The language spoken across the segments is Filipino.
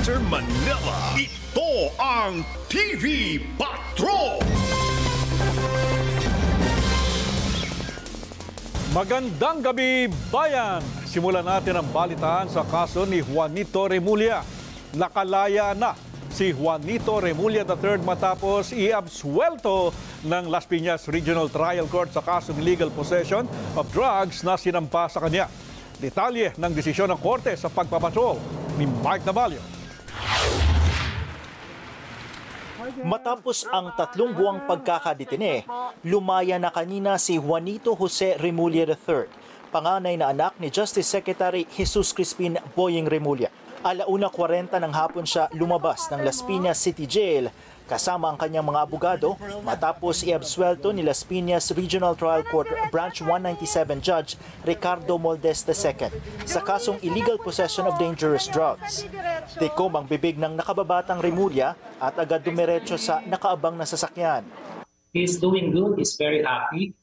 Center Manila. Ito ang TV Patrol. Magandang gabi, bayan! Simulan natin ang balitaan sa kaso ni Juanito Remulla. Nakalaya na si Juanito Remulla III matapos i-absuelto ng Las Piñas Regional Trial Court sa kaso ng illegal possession of drugs na sinampa sa kanya. Detalye ng desisyon ng korte sa pagpapatrol ni Mike Navalio. Matapos ang tatlong buwang pagkakadetine, lumaya na kanina si Juanito Jose Remulla III, panganay na anak ni Justice Secretary Jesus Crispin Boying Remulla. Alauna 40 ng hapon siya lumabas ng Las Piñas City Jail kasama ang kanyang mga abogado matapos i-absuelto ni Las Piñas Regional Trial Court Branch 197 Judge Ricardo Moldes II sa kasong illegal possession of dangerous drugs. Tikom ang bibig ng nakababatang Remulla at agad dumiretso sa nakaabang na sasakyan. he's doing good. He's very happy.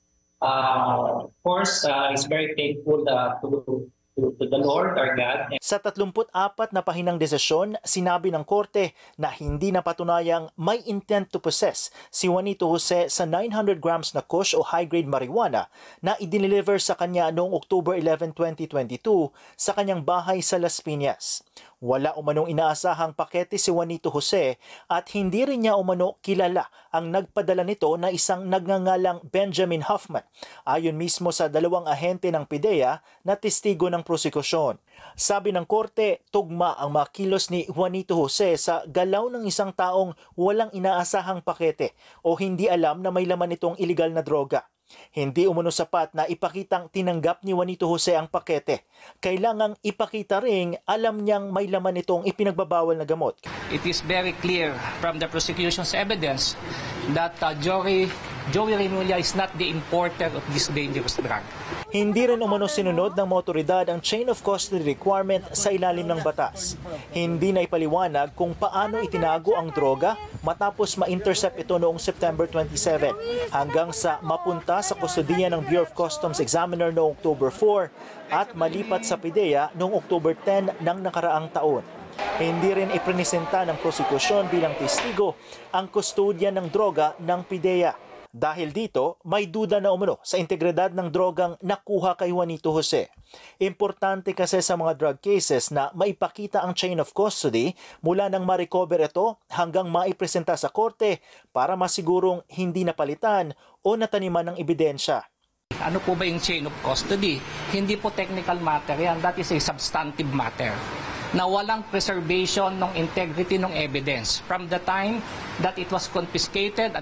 Uh, of course, uh, he's very thankful uh, to, to, to the Lord, our God. Sa 34 na pahinang desisyon, sinabi ng korte na hindi napatunayang may intent to possess si Juanito Jose sa 900 grams na kush o high-grade marijuana na idineliver sa kanya noong October 11, 2022 sa kanyang bahay sa Las Piñas. Wala umanong inaasahang pakete si Juanito Jose at hindi rin niya umano kilala ang nagpadala nito na isang nagngangalang Benjamin Huffman ayon mismo sa dalawang ahente ng PIDEA na testigo ng prosekusyon. Sabi ng korte, tugma ang mga kilos ni Juanito Jose sa galaw ng isang taong walang inaasahang pakete o hindi alam na may laman itong iligal na droga. Hindi umano sapat na ipakitang tinanggap ni Juanito Jose ang pakete. Kailangang ipakita ring alam niyang may laman itong ipinagbabawal na gamot. it is very clear from the prosecution's evidence that uh, Joey, Joey Remulla is not the importer of this dangerous drug. Hindi rin umano sinunod ng mga otoridad ang chain of custody requirement sa ilalim ng batas. Hindi na ipaliwanag kung paano itinago ang droga matapos ma-intercept ito noong September 27 hanggang sa mapunta sa kustodiya ng Bureau of Customs Examiner noong October 4 at malipat sa PIDEA noong October 10 ng nakaraang taon. Hindi rin iprinisenta ng prosekusyon bilang testigo ang kustodya ng droga ng PIDEA. Dahil dito, may duda na umano sa integridad ng drogang nakuha kay Juanito Jose. Importante kasi sa mga drug cases na maipakita ang chain of custody mula nang ma-recover ito hanggang maipresenta sa korte para masigurong hindi napalitan o nataniman ng ebidensya. Ano po ba yung chain of custody? Hindi po technical matter yan. That is a substantive matter na walang preservation ng integrity ng evidence from the time that it was confiscated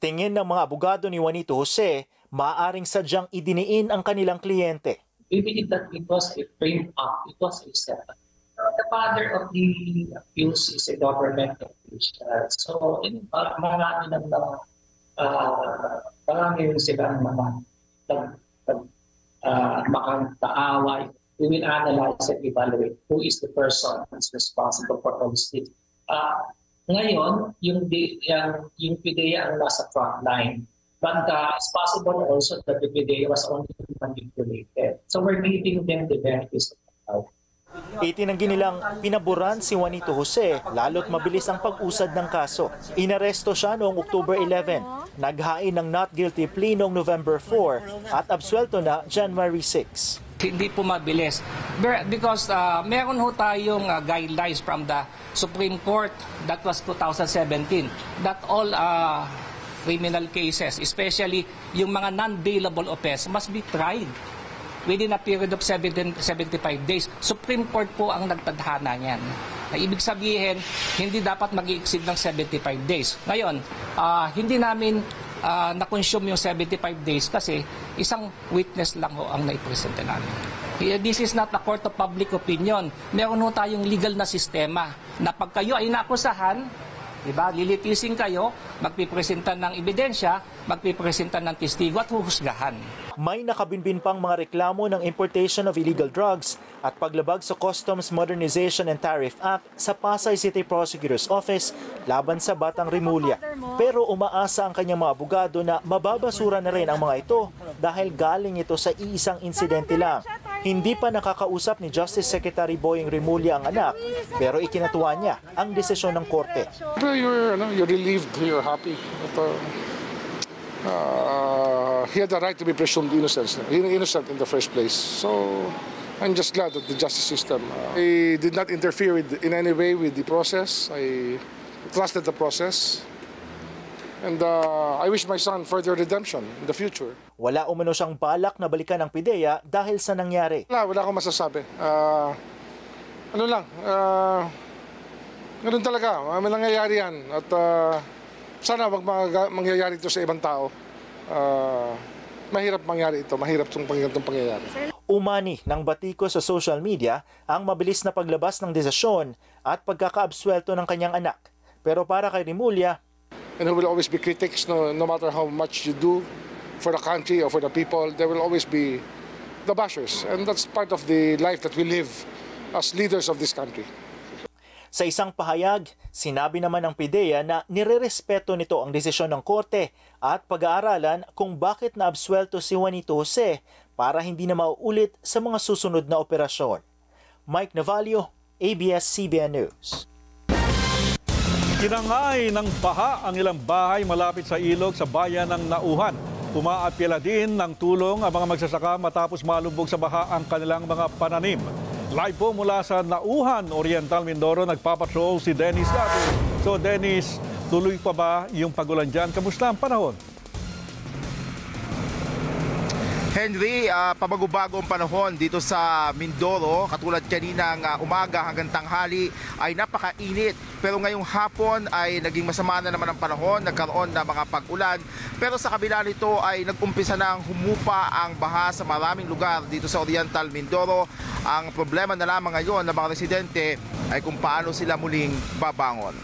Tingin ng mga abogado ni Juanito Jose, maaaring sadyang idiniin ang kanilang kliyente. We believe that it was a frame up. It was a setup. The father of the accused is a government official. So, in, uh, marami ng uh, marami rin silang mga tag, tag, uh, makakaaway. We will analyze and evaluate who is the person who is responsible for all this. Uh, ngayon, yung, yung, yung PIDEA ang nasa front line. But uh, it's possible also that the PIDEA was only manipulated. So we're giving them the benefits of the doubt. Itinanggi nilang pinaboran si Juanito Jose lalo't mabilis ang pag-usad ng kaso. Inaresto siya noong October 11, naghain ng not guilty plea noong November 4 at absuelto na January 6. Hindi po mabilis. Because uh, meron ho tayong uh, guidelines from the Supreme Court that was 2017 that all uh, criminal cases, especially yung mga non-bailable offense, must be tried within a period of 7 75 days. Supreme Court po ang nagtadhana niyan. Na ibig sabihin, hindi dapat mag-exceed ng 75 days. Ngayon, ah, hindi namin ah, na-consume yung 75 days kasi isang witness lang ho ang naipresente namin. This is not a court of public opinion. Meron ho tayong legal na sistema na pag kayo ay nakusahan, Diba? Lilitisin kayo, magpipresenta ng ebidensya, magpipresenta ng testigo at huhusgahan. May nakabinbin pang mga reklamo ng importation of illegal drugs at paglabag sa Customs Modernization and Tariff Act sa Pasay City Prosecutor's Office laban sa Batang Rimulya. Pero umaasa ang kanyang mga abogado na mababasura na rin ang mga ito dahil galing ito sa iisang insidente lang. Hindi pa nakakausap ni Justice Secretary Boying Remulla ang anak pero ikinatuwa niya ang desisyon ng korte. You're, ano, you're relieved, you're happy. But, uh, uh, he had the right to be presumed innocent, innocent in the first place. So I'm just glad that the justice system uh, did not interfere with, in any way with the process. I trusted the process. And uh, I wish my son further redemption in the future. Wala umano siyang balak na balikan ang PIDEA dahil sa nangyari. Wala, wala akong masasabi. Uh, ano lang, uh, ganun talaga. May nangyayari yan. At uh, sana wag mangyayari ito sa ibang tao. Uh, mahirap mangyari ito. Mahirap itong itong pangyayari. Umani ng batiko sa social media ang mabilis na paglabas ng desisyon at pagkakaabswelto ng kanyang anak. Pero para kay Remulla, And there will always be critics, no, no matter how much you do for the country or for the people, there will always be the bashers. And that's part of the life that we live as leaders of this country. Sa isang pahayag, sinabi naman ng PIDEA na nirerespeto nito ang desisyon ng korte at pag-aaralan kung bakit naabswelto si Juanito Jose para hindi na mauulit sa mga susunod na operasyon. Mike Navalio, ABS-CBN News. Kinangay ng baha ang ilang bahay malapit sa ilog sa bayan ng Nauhan. Umaapila din ng tulong ang mga magsasaka matapos malubog sa baha ang kanilang mga pananim. Live po mula sa Nauhan, Oriental Mindoro, nagpapatrol si Dennis Dato. So Dennis, tuloy pa ba yung pagulan dyan? Kamusta ang panahon? Henry, uh, pabago-bago ang panahon dito sa Mindoro. Katulad kaninang uh, umaga hanggang tanghali ay napakainit. Pero ngayong hapon ay naging masama na naman ang panahon, nagkaroon na mga pag-ulan. Pero sa kabila nito ay nag-umpisa na ang humupa ang baha sa maraming lugar dito sa Oriental Mindoro. Ang problema na lamang ngayon ng mga residente ay kung paano sila muling babangon.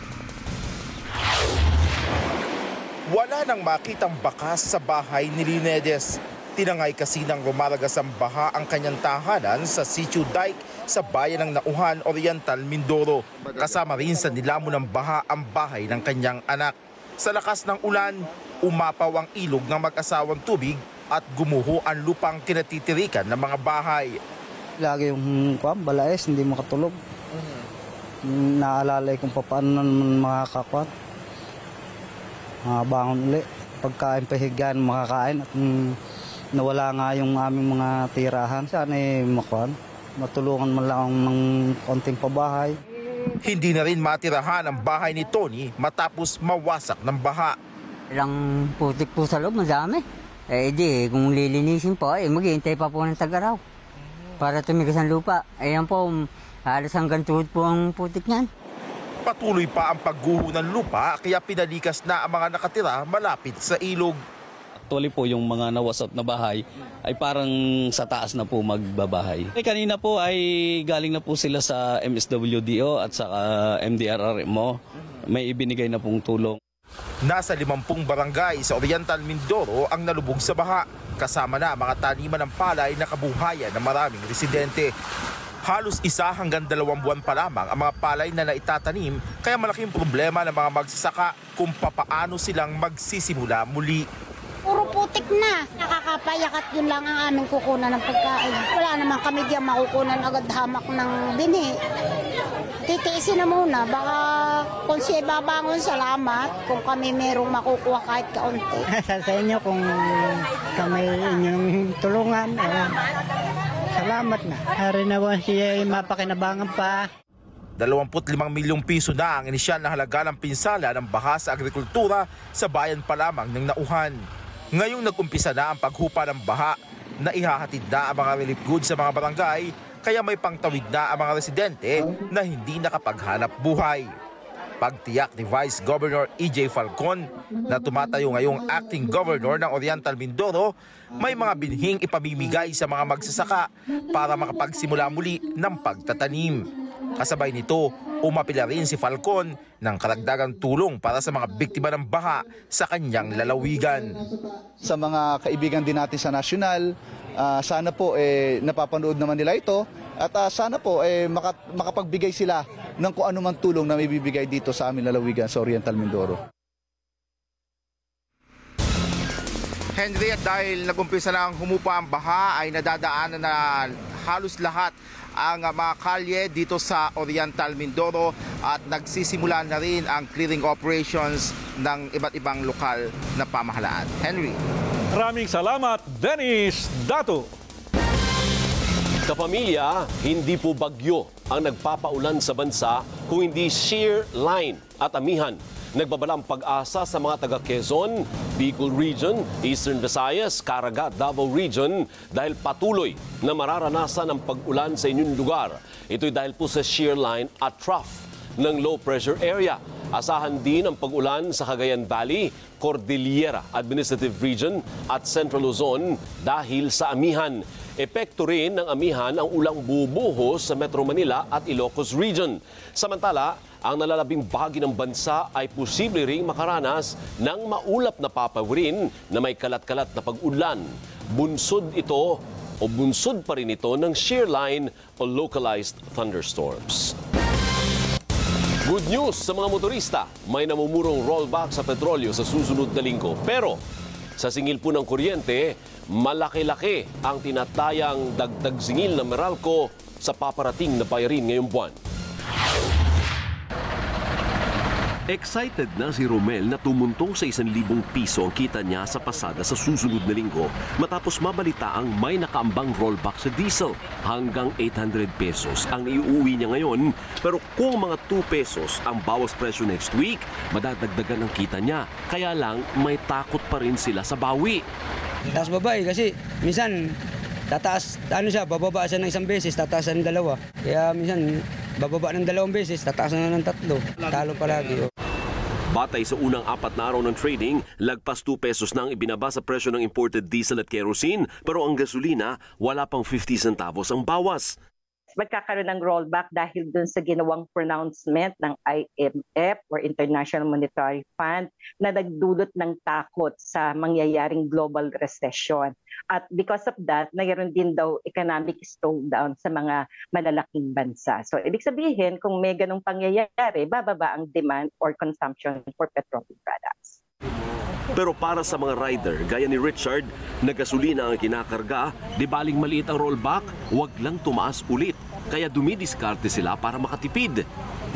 Wala nang makitang bakas sa bahay ni Linedes. Tinangay kasi ng rumaragas ang baha ang kanyang tahanan sa Sitio Dike sa bayan ng Nauhan, Oriental, Mindoro. Kasama rin sa nilamon ng baha ang bahay ng kanyang anak. Sa lakas ng ulan, umapaw ang ilog ng mag-asawang tubig at gumuho ang lupang kinatitirikan ng mga bahay. Lagi yung kwan, balayes, hindi makatulog. Naalalay kung paano naman makakakuan. Makabangon uli. Pagkain pahigan, makakain at mm, nawala nga yung aming mga tirahan. Sana eh makuan, matulungan man lang ng konting pabahay. Hindi na rin matirahan ang bahay ni Tony matapos mawasak ng baha. Ilang putik po sa loob, madami. Eh di, kung lilinisin po, eh maghihintay pa po ng tagaraw. Para tumigas ang lupa. Ayan po, halos hanggang tuhod po ang putik niyan. Patuloy pa ang pagguho ng lupa kaya pinalikas na ang mga nakatira malapit sa ilog. Actually po yung mga nawasat na bahay ay parang sa taas na po magbabahay. Eh, kanina po ay galing na po sila sa MSWDO at sa MDRRMO. May ibinigay na pong tulong. Nasa 50 barangay sa Oriental Mindoro ang nalubog sa baha. Kasama na mga taniman ng palay na kabuhayan ng maraming residente. Halos isa hanggang dalawang buwan pa lamang ang mga palay na naitatanim kaya malaking problema ng mga magsasaka kung papaano silang magsisimula muli. Puro putik na. Nakakapayak at yun lang ang aming kukunan ng pagkain. Wala naman kami diyan makukunan agad hamak ng bini. Titiisin na muna. Baka kung siya babangon, salamat. Kung kami merong makukuha kahit kaunti. sa, sa inyo kung kami inyong tulungan, eh, salamat na. Hari na siya mapakinabangan pa. 25 milyong piso na ang inisyal na halaga ng pinsala ng baha sa agrikultura sa bayan pa lamang ng Nauhan. Ngayong nag-umpisa na ang paghupa ng baha na ihahatid na ang mga relief goods sa mga barangay kaya may pangtawid na ang mga residente na hindi nakapaghanap buhay. Pagtiyak ni Vice Governor EJ Falcon na tumatayo ngayong acting governor ng Oriental Mindoro, may mga binhing ipamimigay sa mga magsasaka para makapagsimula muli ng pagtatanim. Kasabay nito, umapila rin si Falcon ng karagdagang tulong para sa mga biktima ng baha sa kanyang lalawigan. Sa mga kaibigan din natin sa nasyonal, uh, sana po eh, napapanood naman nila ito at uh, sana po eh, maka, makapagbigay sila ng kung ano man tulong na may bibigay dito sa aming lalawigan sa Oriental Mindoro. Henry, at dahil nagumpisa na ang humupa ang baha ay nadadaanan na halos lahat ang uh, mga kalye dito sa Oriental Mindoro at nagsisimula na rin ang clearing operations ng iba't ibang lokal na pamahalaan. Henry. Maraming salamat, Dennis Dato. Kapamilya, hindi po bagyo ang nagpapaulan sa bansa kung hindi shear line at amihan. Nagbabalang pag-asa sa mga taga Quezon, Bicol Region, Eastern Visayas, Caraga, Davao Region dahil patuloy na mararanasan ang pag-ulan sa inyong lugar. Ito'y dahil po sa shear line at trough ng low pressure area. Asahan din ang pag-ulan sa Cagayan Valley, Cordillera Administrative Region at Central Luzon dahil sa amihan. Epekto rin ng amihan ang ulang bubuhos sa Metro Manila at Ilocos Region. Samantala, ang nalalabing bahagi ng bansa ay posible ring makaranas ng maulap na papawirin na may kalat-kalat na pag-ulan. Bunsod ito o bunsod pa rin ito ng shear line o localized thunderstorms. Good news sa mga motorista, may namumurong rollback sa petrolyo sa susunod na linggo. Pero sa singil po ng kuryente, malaki-laki ang tinatayang dagdag singil ng Meralco sa paparating na bayarin ngayong buwan. Excited na si Romel na tumuntong sa 1,000 piso ang kita niya sa pasada sa susunod na linggo matapos mabalita ang may nakaambang rollback sa diesel. Hanggang 800 pesos ang iuwi niya ngayon pero kung mga 2 pesos ang bawas presyo next week, madadagdagan ang kita niya. Kaya lang may takot pa rin sila sa bawi. Taas babae kasi minsan tataas, ano siya, bababa siya ng isang beses, tataas ng dalawa. Kaya minsan bababa ng dalawang beses, tataas na ng tatlo. Talo palagi. Oh. Batay sa unang apat na araw ng trading, lagpas 2 pesos na ang ibinaba sa presyo ng imported diesel at kerosene pero ang gasolina wala pang 50 centavos ang bawas. Magkakaroon ng rollback dahil dun sa ginawang pronouncement ng IMF or International Monetary Fund na nagdulot ng takot sa mangyayaring global recession. At because of that, mayroon din daw economic slowdown sa mga malalaking bansa. So ibig sabihin, kung may ganong pangyayari, bababa ang demand or consumption for petroleum products. Pero para sa mga rider, gaya ni Richard, na gasolina ang kinakarga, di baling maliit ang rollback, wag lang tumaas ulit. Kaya dumidiskarte sila para makatipid.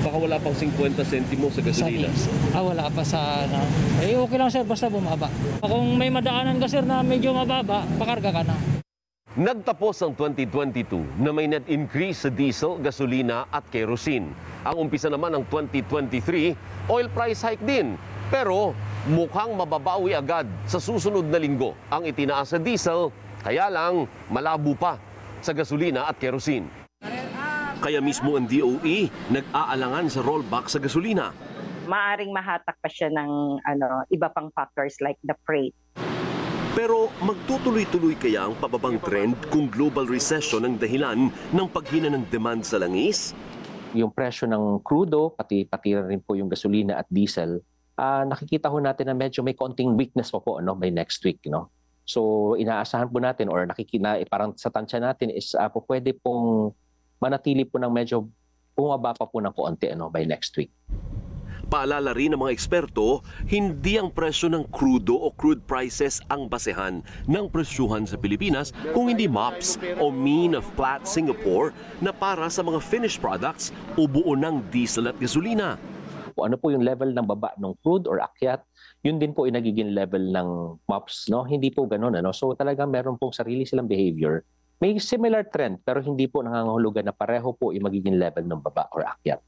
Baka wala pang 50 sentimo sa gasolina. Ah, wala pa sa ano. Eh, okay lang sir, basta bumaba. Kung may madaanan ka sir na medyo mababa, pakarga ka na. Nagtapos ang 2022 na may net increase sa diesel, gasolina at kerosene. Ang umpisa naman ng 2023, oil price hike din. Pero mukhang mababawi agad sa susunod na linggo ang itinaas sa diesel, kaya lang malabo pa sa gasolina at kerosene. Kaya mismo ang DOE nag-aalangan sa rollback sa gasolina. Maaring mahatak pa siya ng ano, iba pang factors like the freight. Pero magtutuloy-tuloy kaya ang pababang trend kung global recession ang dahilan ng paghina ng demand sa langis? Yung presyo ng crudo, pati, pati rin po yung gasolina at diesel, uh, nakikita ho natin na medyo may konting weakness pa po no, by next week. No? So inaasahan po natin or nakikita, parang sa tansya natin is uh, po pwede pong manatili po ng medyo bumaba pa po ng konti ano, by next week. Paalala rin ng mga eksperto, hindi ang presyo ng crudo o crude prices ang basehan ng presyuhan sa Pilipinas kung hindi MOPS o Mean of Flat Singapore na para sa mga finished products o buo ng diesel at gasolina. Ano po yung level ng baba ng crude or akyat, yun din po yung nagiging level ng MOPS. No? Hindi po ganun. Ano? So talagang meron pong sarili silang behavior. May similar trend pero hindi po nangangahulugan na pareho po yung magiging level ng baba or akyat.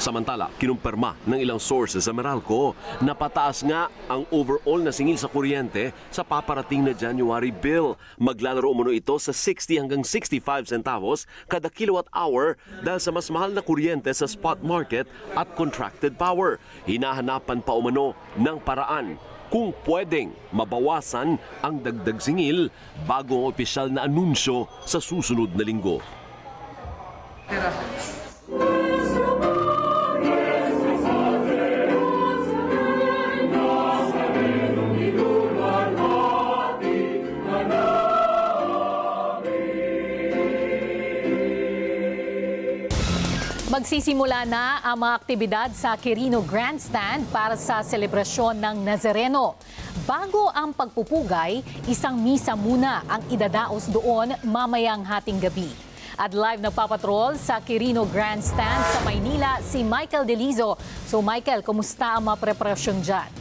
Samantala, kinumpirma ng ilang sources sa Meralco na pataas nga ang overall na singil sa kuryente sa paparating na January bill. Maglalaro umano ito sa 60 hanggang 65 centavos kada kilowatt hour dahil sa mas mahal na kuryente sa spot market at contracted power. Hinahanapan pa umano ng paraan kung pwedeng mabawasan ang dagdag singil bago ang opisyal na anunsyo sa susunod na linggo. Magsisimula na ang mga aktibidad sa Quirino Grandstand para sa selebrasyon ng Nazareno. Bago ang pagpupugay, isang misa muna ang idadaos doon mamayang hating gabi. At live nagpapatrol sa Quirino Grandstand sa Maynila si Michael Delizo. So Michael, kumusta ang mga preparasyon dyan?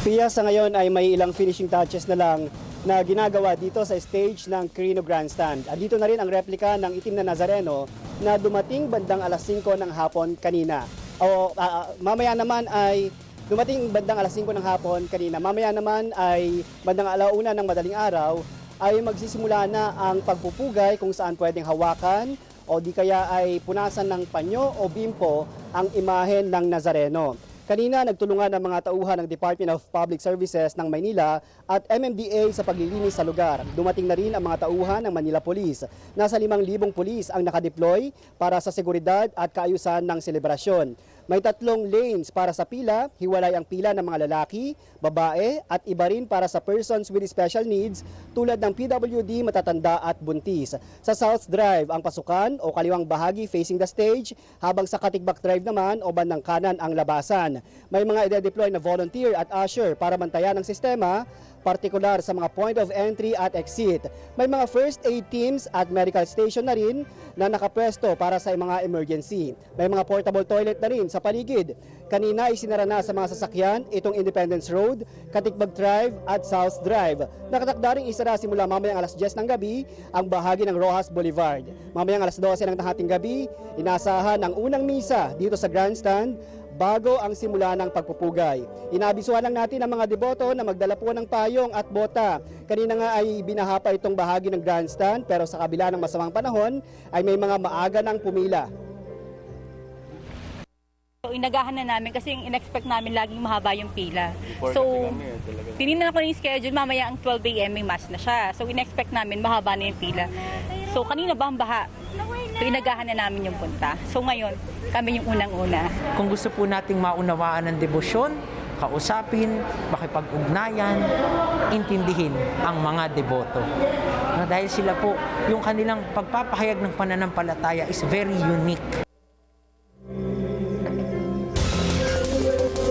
Pia, sa ngayon ay may ilang finishing touches na lang na ginagawa dito sa stage ng Quirino Grandstand. Andito na rin ang replika ng itim na Nazareno na dumating bandang alas 5 ng hapon kanina. O uh, mamaya naman ay dumating bandang alas 5 ng hapon kanina. Mamaya naman ay bandang alauna ng madaling araw ay magsisimula na ang pagpupugay kung saan pwedeng hawakan o di kaya ay punasan ng panyo o bimpo ang imahen ng Nazareno. Kanina nagtulungan ang mga tauhan ng Department of Public Services ng Maynila at MMDA sa paglilinis sa lugar. Dumating na rin ang mga tauhan ng Manila Police. Nasa 5,000 pulis ang nakadeploy para sa seguridad at kaayusan ng selebrasyon. May tatlong lanes para sa pila, hiwalay ang pila ng mga lalaki, babae at iba rin para sa persons with special needs tulad ng PWD, matatanda at buntis. Sa South Drive ang pasukan o kaliwang bahagi facing the stage, habang sa Katigbak Drive naman o bandang kanan ang labasan. May mga ide-deploy na volunteer at usher para bantayan ang sistema partikular sa mga point of entry at exit. May mga first aid teams at medical station na rin na nakapwesto para sa mga emergency. May mga portable toilet na rin sa paligid. Kanina isinara na sa mga sasakyan itong Independence Road, Katikbag Drive at South Drive. Nakatakda rin isara simula mamayang alas 10 ng gabi ang bahagi ng Rojas Boulevard. Mamayang alas 12 ng tahating gabi, inasahan ang unang misa dito sa grandstand bago ang simula ng pagpupugay. Inabisuhan lang natin ang mga deboto na magdala po ng payong at bota. Kanina nga ay binahapa itong bahagi ng grandstand pero sa kabila ng masamang panahon ay may mga maaga ng pumila. So, inagahan na namin kasi yung in-expect namin laging mahaba yung pila. So, tininan ko yung schedule, mamaya ang 12 a.m. may mass na siya. So, in-expect namin mahaba na yung pila. So, kanina ba ang baha? So, inagahan na namin yung punta. So, ngayon, kami yung unang-una. Kung gusto po nating maunawaan ng debosyon, kausapin, makipag-ugnayan, intindihin ang mga deboto. No, dahil sila po, yung kanilang pagpapahayag ng pananampalataya is very unique.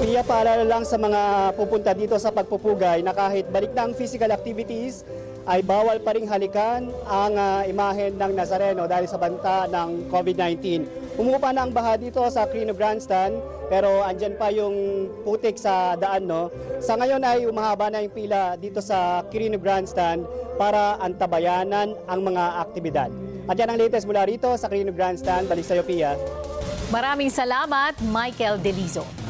Pia, paalala lang sa mga pupunta dito sa pagpupugay na kahit balik na ang physical activities, ay bawal pa ring halikan ang uh, imahen ng Nazareno dahil sa banta ng COVID-19. Umupa na ang baha dito sa Crino Grandstand pero andyan pa yung putik sa daan. No? Sa ngayon ay umahaba na yung pila dito sa Crino Grandstand para antabayanan ang mga aktibidad. At yan ang latest mula rito sa Crino Grandstand. Balik Pia. Maraming salamat, Michael Delizo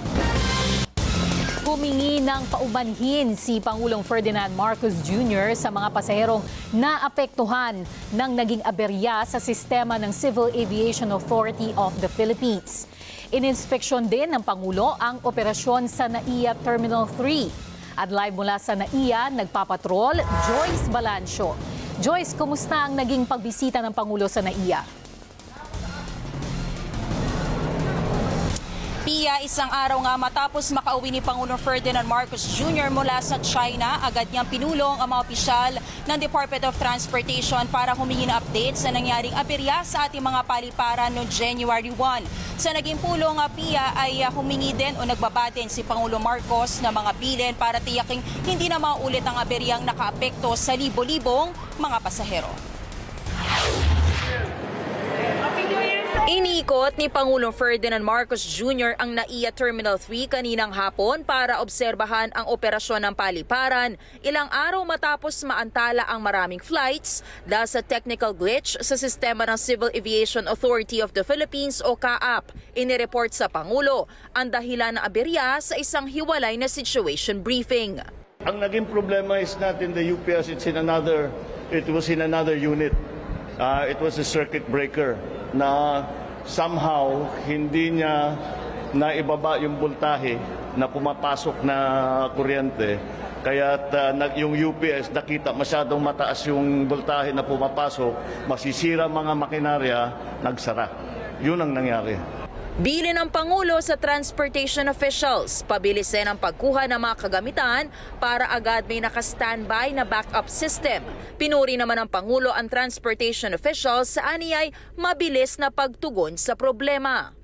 humingi ng paumanhin si Pangulong Ferdinand Marcos Jr. sa mga pasaherong naapektuhan ng naging aberya sa sistema ng Civil Aviation Authority of the Philippines. Ininspeksyon din ng Pangulo ang operasyon sa NAIA Terminal 3. At live mula sa NAIA, nagpapatrol, Joyce Balancio. Joyce, kumusta ang naging pagbisita ng Pangulo sa NAIA? Pia, isang araw nga matapos makauwi ni Pangulong Ferdinand Marcos Jr. mula sa China, agad niyang pinulong ang mga opisyal ng Department of Transportation para humingi ng update sa nangyaring aberya sa ating mga paliparan noong January 1. Sa naging pulong, Pia, ay humingi din o nagbaba din si Pangulong Marcos ng mga bilin para tiyaking hindi na maulit ang aberyang nakaapekto sa libo-libong mga pasahero. Iniikot ni Pangulong Ferdinand Marcos Jr. ang NAIA Terminal 3 kaninang hapon para obserbahan ang operasyon ng paliparan ilang araw matapos maantala ang maraming flights dahil sa technical glitch sa sistema ng Civil Aviation Authority of the Philippines o CAAP. Inireport sa Pangulo ang dahilan ng aberya sa isang hiwalay na situation briefing. Ang naging problema is not in the UPS, it's in another, it was in another unit. Uh, it was a circuit breaker na somehow hindi niya naibaba yung voltahe na pumapasok na kuryente. Kaya uh, yung UPS nakita masyadong mataas yung voltahe na pumapasok, masisira mga makinarya, nagsara. Yun ang nangyari. Bili ng Pangulo sa transportation officials, pabilisin ang pagkuha ng mga kagamitan para agad may naka-standby na backup system. Pinuri naman ng Pangulo ang transportation officials sa aniyay mabilis na pagtugon sa problema.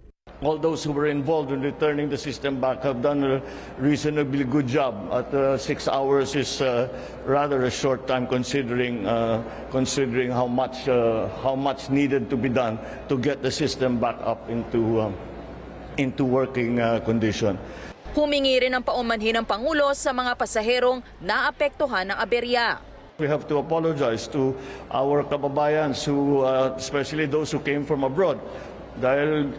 All those who were involved in returning the system back have done a reasonably good job. At uh, six hours is uh, rather a short time considering uh, considering how much uh, how much needed to be done to get the system back up into um, into working uh, condition. Humingi rin ng paumanhin ng Pangulo sa mga pasaherong naapektuhan ng aberya. We have to apologize to our kababayans who, uh, especially those who came from abroad, dahil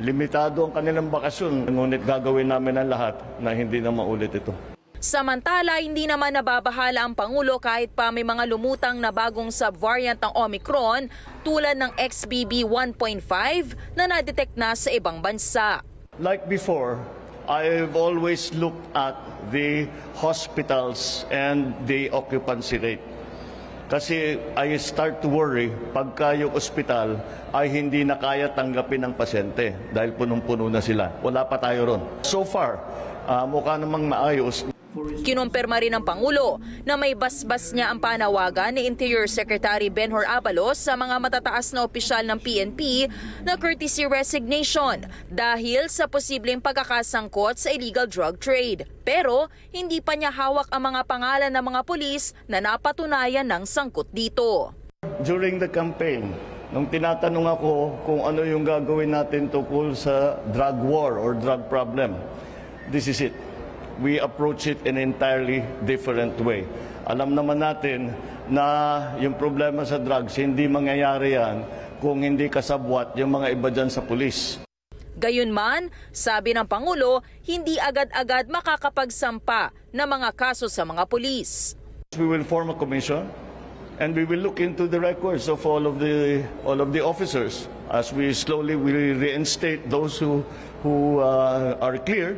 limitado ang kanilang bakasyon. Ngunit gagawin namin ang lahat na hindi na maulit ito. Samantala, hindi naman nababahala ang Pangulo kahit pa may mga lumutang na bagong subvariant ng Omicron tulad ng XBB 1.5 na nadetect na sa ibang bansa. Like before, I've always looked at the hospitals and the occupancy rate. Kasi I start to worry pagka yung ospital ay hindi na kaya tanggapin ng pasyente dahil punong-puno na sila. Wala pa tayo ron. So far, uh, mukha namang maayos. Kinumpirma rin ng Pangulo na may basbas niya ang panawagan ni Interior Secretary Benhur Abalos sa mga matataas na opisyal ng PNP na courtesy resignation dahil sa posibleng pagkakasangkot sa illegal drug trade. Pero hindi pa niya hawak ang mga pangalan ng mga pulis na napatunayan ng sangkot dito. During the campaign, nung tinatanong ako kung ano yung gagawin natin tungkol sa drug war or drug problem, this is it we approach it in an entirely different way. Alam naman natin na yung problema sa drugs, hindi mangyayari yan kung hindi kasabwat yung mga iba dyan sa pulis. Gayunman, sabi ng Pangulo, hindi agad-agad makakapagsampa ng mga kaso sa mga pulis. We will form a commission and we will look into the records of all of the all of the officers as we slowly will reinstate those who who uh, are cleared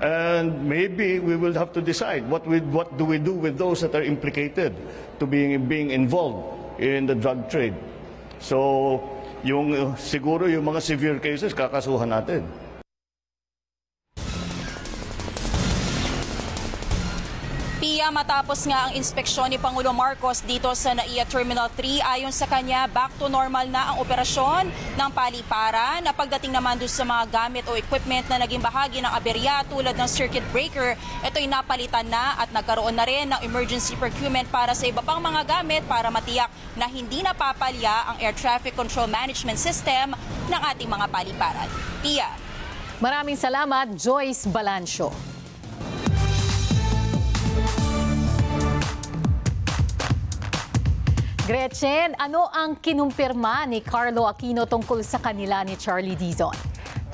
and maybe we will have to decide what we, what do we do with those that are implicated to being being involved in the drug trade. So, yung siguro yung mga severe cases kakasuhan natin. Matapos nga ang inspeksyon ni Pangulo Marcos dito sa NAIA Terminal 3, ayon sa kanya, back to normal na ang operasyon ng paliparan na pagdating naman doon sa mga gamit o equipment na naging bahagi ng aberya tulad ng circuit breaker, ito'y napalitan na at nagkaroon na rin ng emergency procurement para sa iba pang mga gamit para matiyak na hindi napapalya ang air traffic control management system ng ating mga paliparan. Pia. Maraming salamat, Joyce Balancio. Gretchen, ano ang kinumpirma ni Carlo Aquino tungkol sa kanila ni Charlie Dizon?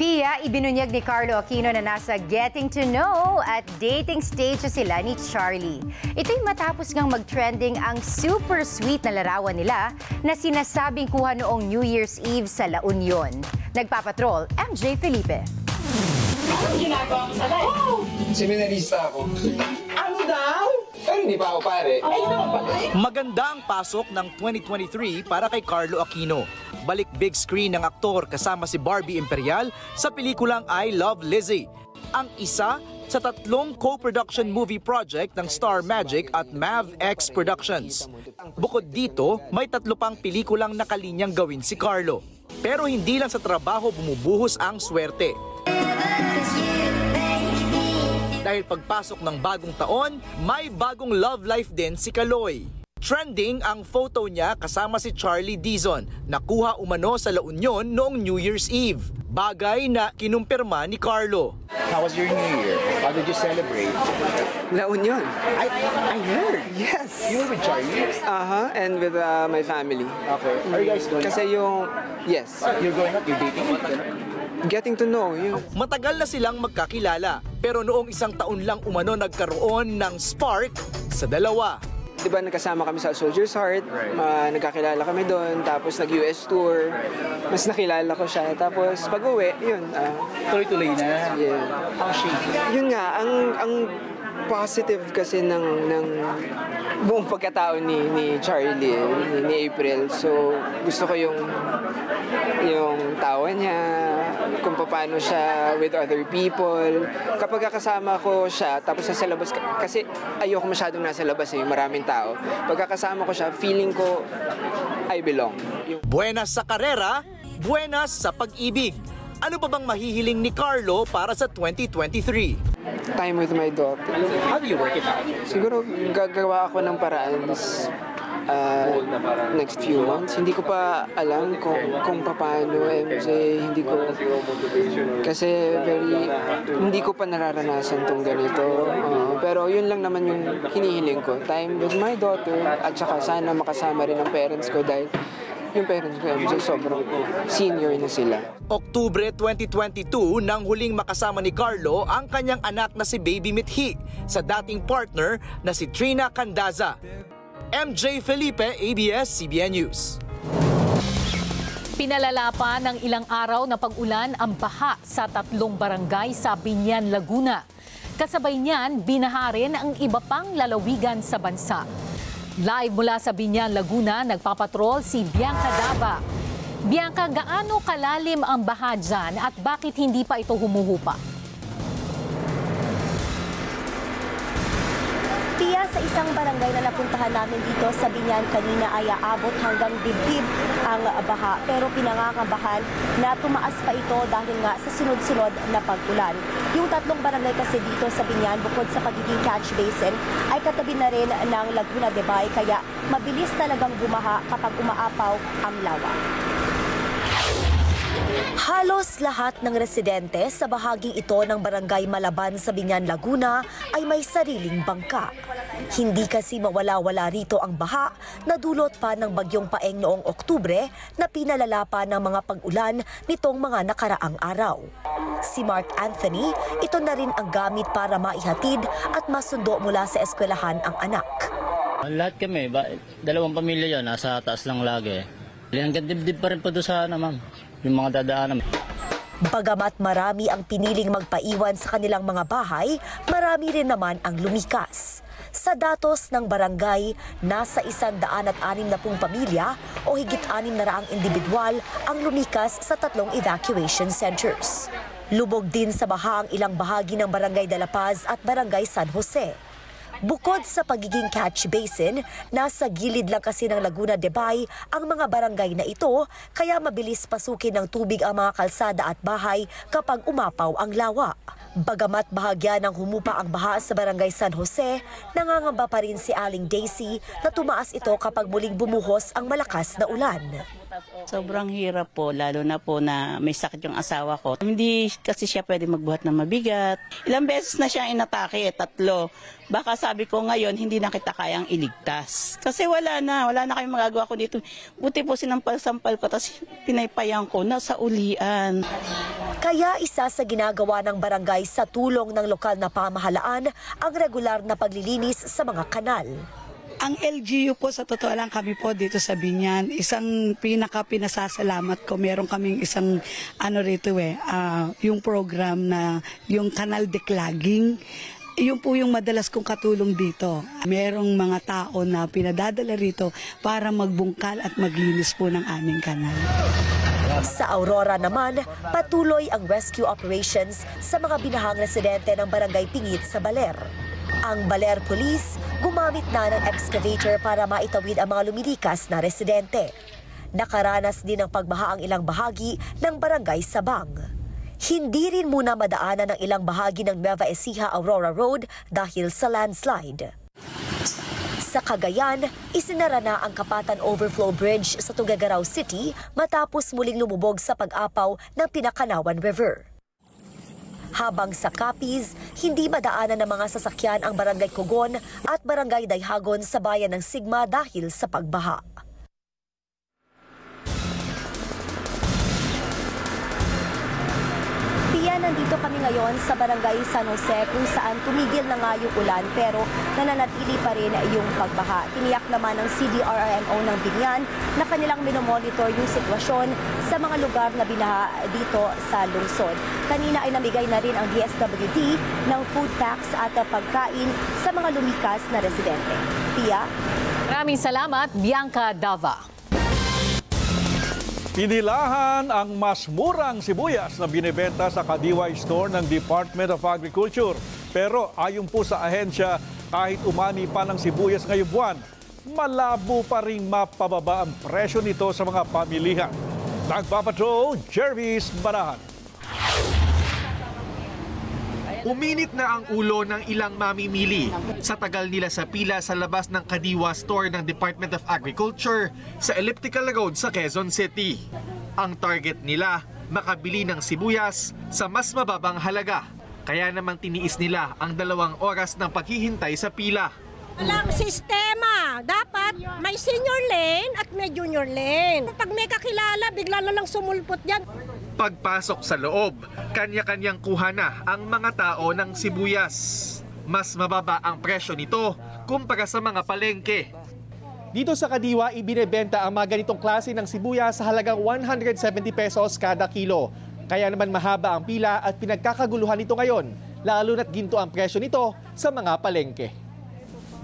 Pia, ibinunyag ni Carlo Aquino na nasa getting to know at dating stage sila ni Charlie. Ito'y matapos ngang mag-trending ang super sweet na larawan nila na sinasabing kuha noong New Year's Eve sa La Union. Nagpapatrol, MJ Felipe. Anong ginagawa mo sa live? Oh! Seminarista ako. Ano daw? Pero hindi pa ako pare. Oh. Maganda ang pasok ng 2023 para kay Carlo Aquino. Balik big screen ng aktor kasama si Barbie Imperial sa pelikulang I Love Lizzie. Ang isa sa tatlong co-production movie project ng Star Magic at Mav X Productions. Bukod dito, may tatlo pang pelikulang nakalinyang gawin si Carlo. Pero hindi lang sa trabaho bumubuhos ang swerte. Dahil pagpasok ng bagong taon, may bagong love life din si Kaloy. Trending ang photo niya kasama si Charlie Dizon, nakuha umano sa La Union noong New Year's Eve. Bagay na kinumpirma ni Carlo. How was your New Year? How did you celebrate? La Union. I, I heard. Yes. You were with Charlie? Uh-huh, and with uh, my family. Okay. Are you guys going Kasi out? yung, yes. You're going out? You're dating? Getting to know you. Matagal na silang magkakilala, pero noong isang taon lang umano nagkaroon ng spark sa dalawa. Di ba nagkasama kami sa Soldier's Heart, uh, nagkakilala kami doon, tapos nag-US tour, mas nakilala ko siya. Tapos pag uwi, yun. Uh, Tuloy-tuloy na. Yeah. How she? Yun nga, ang, ang positive kasi ng, ng buong pagkatao ni, ni Charlie, ni, ni April. So, gusto ko yung yung tawa niya, kung paano siya with other people. Kapag kasama ko siya, tapos nasa labas, kasi ayoko masyadong nasa labas eh, maraming tao. Pagkakasama ko siya, feeling ko I belong. Buenas sa karera, buenas sa pag-ibig. Ano pa bang mahihiling ni Carlo para sa 2023? Time with my daughter. How do you work it out? Siguro gagawa ako ng paraan uh, next few months. Hindi ko pa alam kung kung paano MJ, hindi ko kasi very hindi ko pa nararanasan tong ganito. Uh, pero yun lang naman yung hinihiling ko. Time with my daughter at saka sana makasama rin ang parents ko dahil yung parents ko MJ sobrang senior na sila. Oktubre 2022 nang huling makasama ni Carlo ang kanyang anak na si Baby Mithi sa dating partner na si Trina Candaza. MJ Felipe, ABS-CBN News. Pinalala pa ng ilang araw na pag-ulan ang baha sa tatlong barangay sa Binyan, Laguna. Kasabay niyan, binaharin ang iba pang lalawigan sa bansa. Live mula sa Binyan, Laguna, nagpapatrol si Bianca Dava. Bianca, gaano kalalim ang baha dyan at bakit hindi pa ito humuhupa? Pia, sa isang barangay na napuntahan namin dito sa Binyan kanina ay aabot hanggang dibdib ang baha. Pero pinangangabahan na tumaas pa ito dahil nga sa sunod-sunod na pag-ulan. Yung tatlong barangay kasi dito sa Binyan, bukod sa pagiging catch basin, ay katabi na rin ng Laguna de Bay kaya mabilis talagang bumaha kapag umaapaw ang lawa. Lahat ng residente sa bahaging ito ng barangay Malaban sa Binyan, Laguna ay may sariling bangka. Hindi kasi mawala-wala rito ang baha na dulot pa ng bagyong paeng noong Oktubre na pinalala pa ng mga pag-ulan nitong mga nakaraang araw. Si Mark Anthony, ito na rin ang gamit para maihatid at masundo mula sa eskwelahan ang anak. Lahat kami, ba, dalawang pamilya yon nasa taas lang lagi. Hanggang dibdib pa rin po doon sa ano, ma'am. Yung mga dadaanan. Bagamat marami ang piniling magpaiwan sa kanilang mga bahay, marami rin naman ang lumikas. Sa datos ng barangay, nasa isandaan at anim na pung pamilya o higit anim na raang individual ang lumikas sa tatlong evacuation centers. Lubog din sa baha ang ilang bahagi ng Barangay de la Paz at Barangay San Jose. Bukod sa pagiging catch basin, nasa gilid lang kasi ng Laguna de Bay ang mga barangay na ito kaya mabilis pasukin ng tubig ang mga kalsada at bahay kapag umapaw ang lawa. Bagamat bahagya ng humupa ang baha sa barangay San Jose, nangangamba pa rin si Aling Daisy na tumaas ito kapag muling bumuhos ang malakas na ulan. Sobrang hirap po, lalo na po na may sakit yung asawa ko. Hindi kasi siya pwede magbuhat ng mabigat. Ilang beses na siya inatake, eh, tatlo. Baka sabi ko ngayon, hindi na kita kayang iligtas. Kasi wala na, wala na kayong magagawa ko dito. Buti po sinampal-sampal ko, tapos pinaypayan ko na sa ulian. Kaya isa sa ginagawa ng barangay sa tulong ng lokal na pamahalaan ang regular na paglilinis sa mga kanal. Ang LGU po sa totoo lang kami po dito sa Binyan, isang pinaka pinasasalamat ko. Meron kaming isang ano rito eh, ah, yung program na yung canal declogging. Yun po yung madalas kong katulong dito. Merong mga tao na pinadadala rito para magbungkal at maglinis po ng aming kanal. Sa Aurora naman, patuloy ang rescue operations sa mga binahang residente ng Barangay Pingit sa Baler. Ang Baler Police gumamit na ng excavator para maitawid ang mga lumilikas na residente. Nakaranas din ng pagbaha ang ilang bahagi ng Barangay Sabang. Hindi rin muna madaanan ng ilang bahagi ng Nueva Ecija Aurora Road dahil sa landslide. Sa Cagayan, isinara na ang Kapatan Overflow Bridge sa Tuguegarao City matapos muling lumubog sa pag-apaw ng Pinakanawan River. Habang sa Capiz, hindi madaanan ng mga sasakyan ang Barangay Cogon at Barangay Dayhagon sa bayan ng Sigma dahil sa pagbaha. Pia, nandito kami ngayon sa Barangay San Jose kung saan tumigil na nga yung ulan pero nananatili pa rin yung pagbaha. Tiniyak naman ng CDRRMO ng Binyan na kanilang minomonitor yung sitwasyon sa mga lugar na binaha dito sa lungsod. Kanina ay namigay na rin ang DSWD ng food packs at pagkain sa mga lumikas na residente. Pia? Maraming salamat, Bianca Dava. Pinilahan ang mas murang sibuyas na binibenta sa Kadiwa Store ng Department of Agriculture. Pero ayon po sa ahensya, kahit umani pa ng sibuyas ngayong buwan, malabo pa rin mapababa ang presyo nito sa mga pamilihan. Nagpapatrol, Jervis Banahan. Uminit na ang ulo ng ilang mamimili sa tagal nila sa pila sa labas ng Kadiwa store ng Department of Agriculture sa Elliptical Road sa Quezon City. Ang target nila, makabili ng sibuyas sa mas mababang halaga. Kaya naman tiniis nila ang dalawang oras ng paghihintay sa pila. Walang sistema. Dapat may senior lane at may junior lane. Pag may kakilala, bigla na lang sumulpot yan. Pagpasok sa loob, kanya-kanyang kuha na ang mga tao ng sibuyas. Mas mababa ang presyo nito kumpara sa mga palengke. Dito sa Kadiwa, ibinebenta ang mga ganitong klase ng sibuyas sa halagang 170 pesos kada kilo. Kaya naman mahaba ang pila at pinagkakaguluhan nito ngayon, lalo na't ginto ang presyo nito sa mga palengke.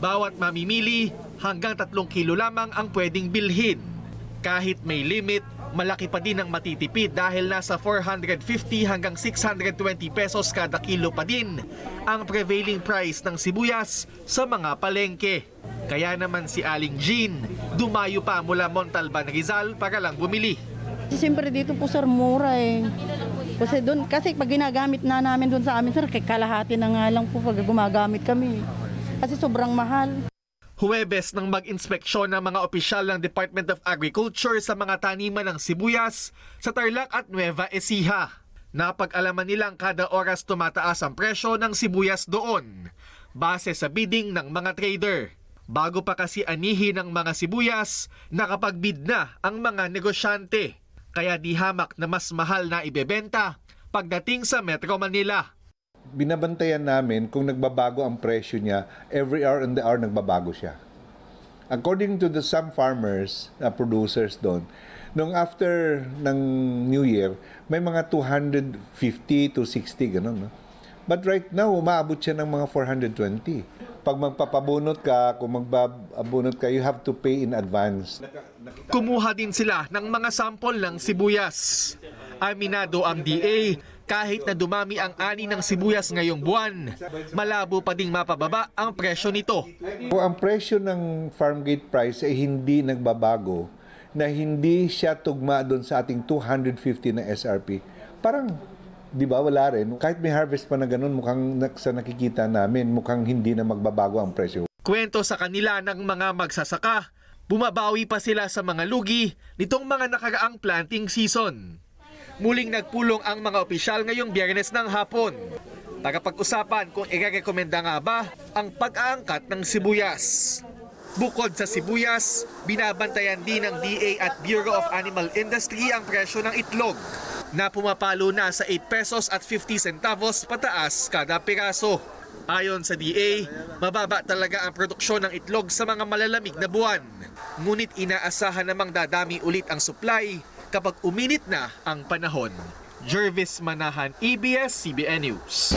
Bawat mamimili, hanggang 3 kilo lamang ang pwedeng bilhin. Kahit may limit, malaki pa din ang matitipid dahil nasa 450 hanggang 620 pesos kada kilo pa din ang prevailing price ng sibuyas sa mga palengke. Kaya naman si Aling Jean, dumayo pa mula Montalban, Rizal para lang bumili. Siyempre dito po sir, mura eh. Kasi doon, kasi pag ginagamit na namin doon sa amin sir, kalahati na nga lang po pag gumagamit kami. Kasi sobrang mahal. Huwebes nang mag-inspeksyon ng mga opisyal ng Department of Agriculture sa mga taniman ng sibuyas sa Tarlac at Nueva Ecija. Napag-alaman nilang kada oras tumataas ang presyo ng sibuyas doon, base sa bidding ng mga trader. Bago pa kasi anihin ng mga sibuyas, nakapagbid na ang mga negosyante. Kaya di hamak na mas mahal na ibebenta pagdating sa Metro Manila binabantayan namin kung nagbabago ang presyo niya, every hour in the hour nagbabago siya. According to the some farmers, uh, producers doon, nung after ng New Year, may mga 250 to 60 ganun. No? But right now, umaabot siya ng mga 420. Pag magpapabunot ka, kung magbabunot ka, you have to pay in advance. Kumuha din sila ng mga sample ng sibuyas. Aminado ang DA kahit na dumami ang ani ng sibuyas ngayong buwan, malabo pa ding mapababa ang presyo nito. Kung ang presyo ng farm gate price ay hindi nagbabago, na hindi siya tugma doon sa ating 250 na SRP, parang di ba wala rin. Kahit may harvest pa na ganun, mukhang sa nakikita namin, mukhang hindi na magbabago ang presyo. Kwento sa kanila ng mga magsasaka, bumabawi pa sila sa mga lugi nitong mga nakaraang planting season. Muling nagpulong ang mga opisyal ngayong biyernes ng hapon para pag-usapan kung ikarekomenda nga ba ang pag-aangkat ng sibuyas. Bukod sa sibuyas, binabantayan din ng DA at Bureau of Animal Industry ang presyo ng itlog na pumapalo na sa 8 pesos at 50 centavos pataas kada piraso. Ayon sa DA, mababa talaga ang produksyon ng itlog sa mga malalamig na buwan. Ngunit inaasahan namang dadami ulit ang supply kapag uminit na ang panahon. Jervis Manahan, ABS-CBN News.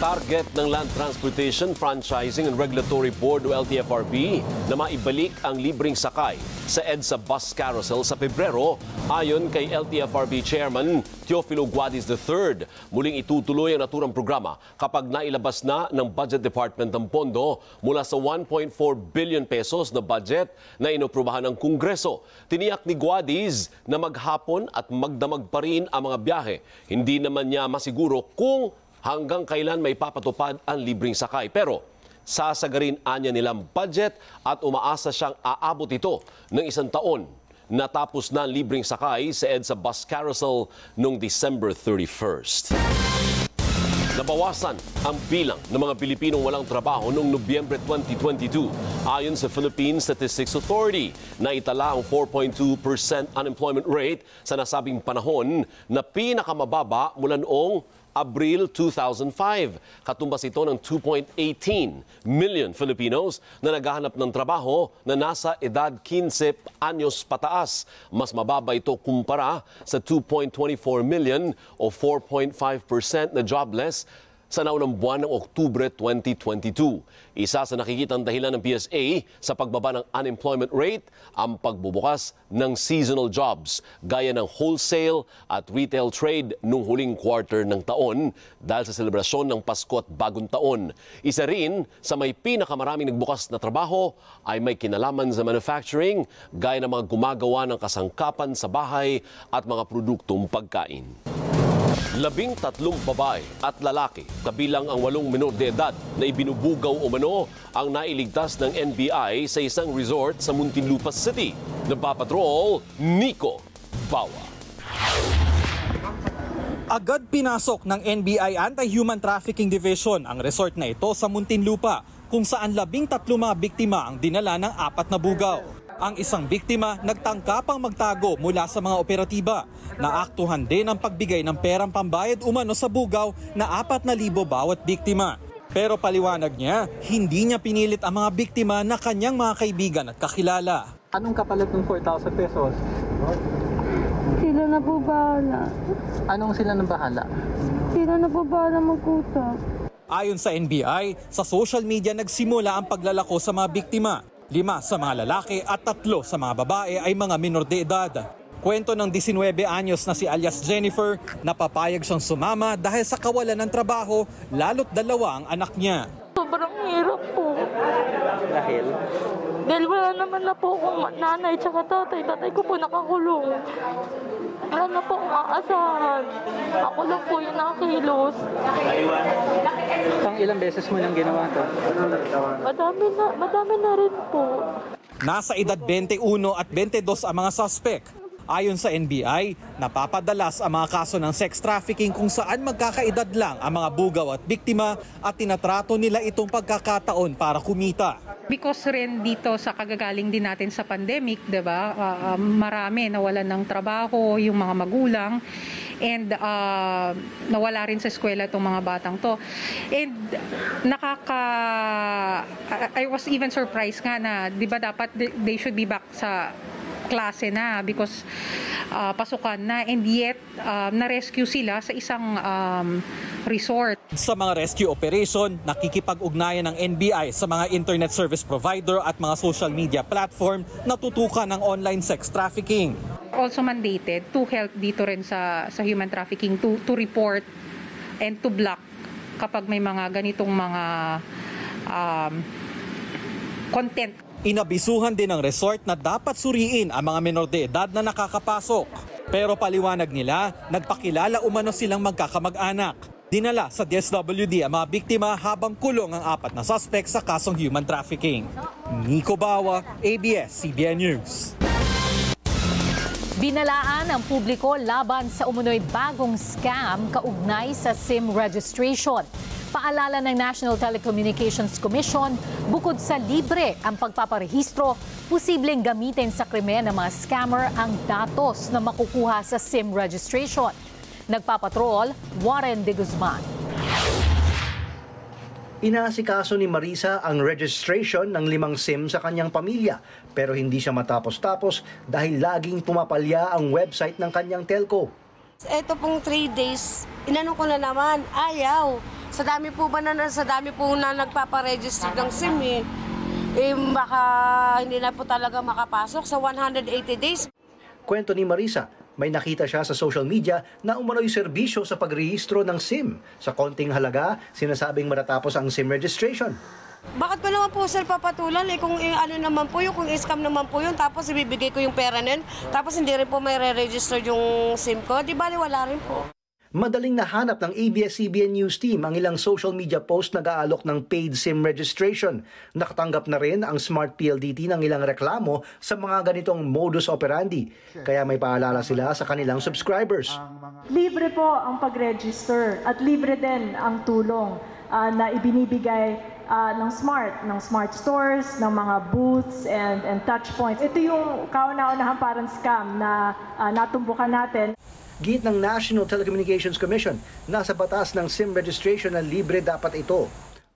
Target ng Land Transportation, Franchising and Regulatory Board o LTFRB na maibalik ang libreng sakay sa EDSA Bus Carousel sa Pebrero ayon kay LTFRB Chairman Teofilo Guadis III. Muling itutuloy ang naturang programa kapag nailabas na ng Budget Department ng pondo mula sa 1.4 billion pesos na budget na inoprubahan ng Kongreso. Tiniyak ni Guadis na maghapon at magdamag pa rin ang mga biyahe. Hindi naman niya masiguro kung hanggang kailan may papatupad ang libreng sakay. Pero sasagarin anya nilang budget at umaasa siyang aabot ito ng isang taon. Natapos na ang libreng sakay sa EDSA Bus Carousel noong December 31st. Nabawasan ang bilang ng mga Pilipinong walang trabaho noong Nobyembre 2022. Ayon sa Philippine Statistics Authority, naitala ang 4.2% unemployment rate sa nasabing panahon na pinakamababa mula noong Abril 2005. Katumbas ito ng 2.18 million Filipinos na naghahanap ng trabaho na nasa edad 15 anyos pataas. Mas mababa ito kumpara sa 2.24 million o 4.5% na jobless sa naunang buwan ng Oktubre 2022. Isa sa nakikitang dahilan ng PSA sa pagbaba ng unemployment rate ang pagbubukas ng seasonal jobs gaya ng wholesale at retail trade nung huling quarter ng taon dahil sa selebrasyon ng Pasko at Bagong Taon. Isa rin sa may pinakamaraming nagbukas na trabaho ay may kinalaman sa manufacturing gaya ng mga gumagawa ng kasangkapan sa bahay at mga produktong pagkain. Labing tatlong babae at lalaki, kabilang ang walong minor de edad na ibinubugaw umano ang nailigtas ng NBI sa isang resort sa Muntinlupa City. Nagpapatrol, Nico Bawa. Agad pinasok ng NBI Anti-Human Trafficking Division ang resort na ito sa Muntinlupa kung saan labing tatlo mga biktima ang dinala ng apat na bugaw. Ang isang biktima nagtangkapang magtago mula sa mga operatiba. Naaktuhan din ang pagbigay ng perang pambayad umano sa bugaw na 4,000 bawat biktima. Pero paliwanag niya, hindi niya pinilit ang mga biktima na kanyang mga kaibigan at kakilala. Anong kapalit ng 4,000 pesos? Sila na po bahala. Anong sila na bahala? Sila na po bahala magkuta. Ayon sa NBI, sa social media nagsimula ang paglalako sa mga biktima. Lima sa mga lalaki at tatlo sa mga babae ay mga minor de edad. Kwento ng 19 anyos na si alias Jennifer, napapayag siyang sumama dahil sa kawalan ng trabaho, lalo't dalawa ang anak niya. Sobrang hirap po. Dahil? Dahil wala naman na po akong nanay tsaka tatay. Tatay ko po nakakulong. Wala na po akong aasahan. Ako lang po yung nakakilos. Pang ilang beses mo nang ginawa to? Madami na, madami na rin po. Nasa edad 21 at 22 ang mga suspect. Ayon sa NBI, napapadalas ang mga kaso ng sex trafficking kung saan magkakaedad lang ang mga bugaw at biktima at tinatrato nila itong pagkakataon para kumita. Because rin dito sa kagagaling din natin sa pandemic, 'di ba? Uh, marami nawalan ng trabaho yung mga magulang and uh, nawala rin sa eskwela itong mga batang to. And nakaka I was even surprised nga na 'di ba dapat they should be back sa klase na because uh, pasukan na and yet uh, na-rescue sila sa isang um, resort. Sa mga rescue operation, nakikipag-ugnayan ng NBI sa mga internet service provider at mga social media platform na tutukan ng online sex trafficking. Also mandated to help dito rin sa sa human trafficking to to report and to block kapag may mga ganitong mga um, content Inabisuhan din ng resort na dapat suriin ang mga menor de edad na nakakapasok. Pero paliwanag nila, nagpakilala umano silang magkakamag-anak. Dinala sa DSWD ang mga biktima habang kulong ang apat na suspect sa kasong human trafficking. Nico Bawa, ABS-CBN News. Binalaan ng publiko laban sa umunoy bagong scam kaugnay sa SIM registration. Paalala ng National Telecommunications Commission, bukod sa libre ang pagpaparehistro, posibleng gamitin sa krimen ng mga scammer ang datos na makukuha sa SIM registration. Nagpapatrol, Warren de Guzman. Inaasikaso ni Marisa ang registration ng limang SIM sa kanyang pamilya pero hindi siya matapos-tapos dahil laging pumapalya ang website ng kanyang telco. Ito pong 3 days, inano ko na naman, ayaw. Sa dami po ba na, sa dami po na nagpaparegister ng SIM eh, eh baka hindi na po talaga makapasok sa 180 days. Kwento ni Marisa, may nakita siya sa social media na umano'y serbisyo sa pagrehistro ng SIM. Sa konting halaga, sinasabing matatapos ang SIM registration. Bakit ko naman po sir papatulan eh kung eh, ano naman po yung kung scam naman po yun tapos ibibigay ko yung pera nin tapos hindi rin po may re-register yung SIM ko, di ba wala rin po. Madaling nahanap ng ABS-CBN News Team ang ilang social media post na gaalok ng paid SIM registration. Nakatanggap na rin ang Smart PLDT ng ilang reklamo sa mga ganitong modus operandi. Kaya may paalala sila sa kanilang subscribers. Libre po ang pag-register at libre din ang tulong uh, na ibinibigay uh, ng smart, ng smart stores, ng mga booths and, and touch points. Ito yung kauna-unahan parang scam na uh, natumbukan natin. Git ng National Telecommunications Commission, nasa batas ng SIM registration na libre dapat ito.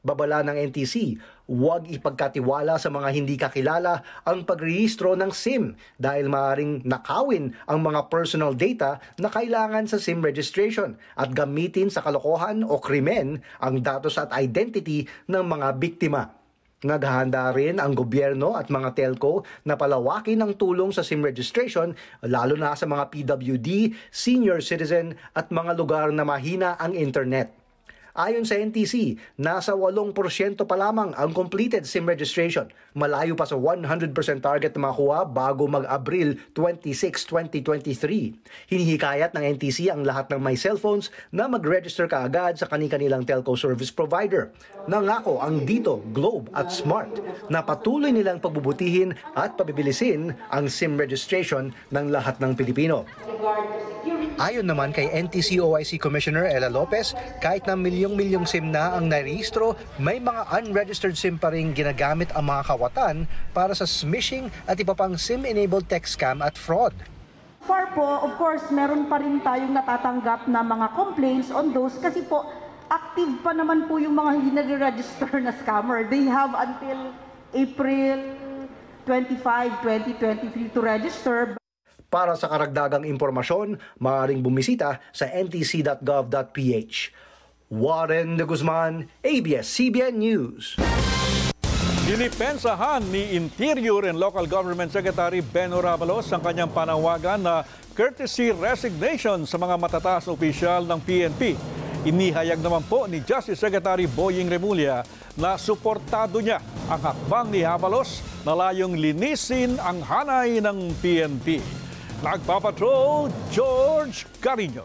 Babala ng NTC, huwag ipagkatiwala sa mga hindi kakilala ang pagrehistro ng SIM dahil maaaring nakawin ang mga personal data na kailangan sa SIM registration at gamitin sa kalokohan o krimen ang datos at identity ng mga biktima. Naghahanda rin ang gobyerno at mga telco na palawakin ang tulong sa SIM registration lalo na sa mga PWD, senior citizen at mga lugar na mahina ang internet. Ayon sa NTC, nasa 8% pa lamang ang completed SIM registration. Malayo pa sa 100% target na makuha bago mag-Abril 26, 2023. Hinihikayat ng NTC ang lahat ng may cellphones na mag-register kaagad sa kani-kanilang telco service provider. Nangako ang Dito, Globe at Smart na patuloy nilang pagbubutihin at pabibilisin ang SIM registration ng lahat ng Pilipino. Ayon naman kay NTC OIC Commissioner Ella Lopez, kahit na milyong-milyong SIM na ang narehistro, may mga unregistered SIM pa rin ginagamit ang mga kawatan para sa smishing at iba pang SIM-enabled text scam at fraud. Far po, of course, meron pa rin tayong natatanggap na mga complaints on those kasi po active pa naman po yung mga hindi nagre-register na scammer. They have until April 25, 2023 to register. Para sa karagdagang impormasyon, maaaring bumisita sa ntc.gov.ph. Warren de Guzman, ABS-CBN News. Dinipensahan ni Interior and Local Government Secretary Ben Orabalos ang kanyang panawagan na courtesy resignation sa mga matataas na opisyal ng PNP. Inihayag naman po ni Justice Secretary Boying Remulla na suportado niya ang hakbang ni Habalos na layong linisin ang hanay ng PNP. Nagpapatrol, George Carino.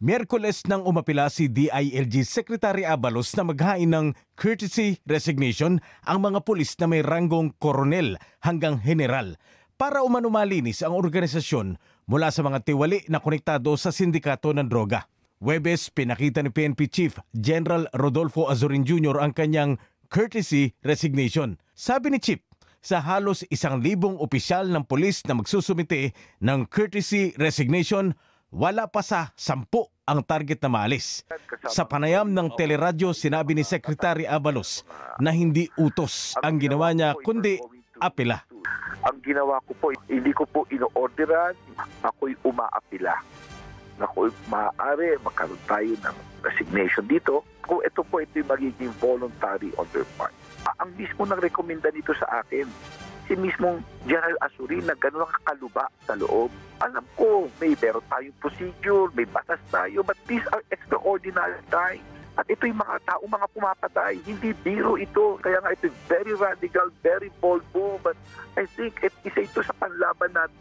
Miyerkules nang umapila si DILG Secretary Abalos na maghain ng courtesy resignation ang mga pulis na may ranggong koronel hanggang general para umanumalinis ang organisasyon mula sa mga tiwali na konektado sa sindikato ng droga. Webes, pinakita ni PNP Chief General Rodolfo Azurin Jr. ang kanyang courtesy resignation. Sabi ni Chief, sa halos isang libong opisyal ng pulis na magsusumite ng courtesy resignation, wala pa sa sampu ang target na maalis. Sa panayam ng teleradyo, sinabi ni Secretary Abalos na hindi utos ang ginawa niya kundi apela. Ang ginawa ko po, hindi ko po ino-orderan, ako'y umaapila. Ako maaari magkaroon tayo ng resignation dito kung ito po ito'y magiging voluntary on their part. Ang mismo nang rekomenda nito sa akin, si mismong General Asurin na gano'n ang kakaluba sa loob. Alam ko, may meron tayong procedure, may batas tayo, but these are extraordinary times. At ito'y mga tao, mga pumapatay. Hindi biro ito. Kaya nga ito very radical, very bold move. But I think it, isa ito sa panlaban natin.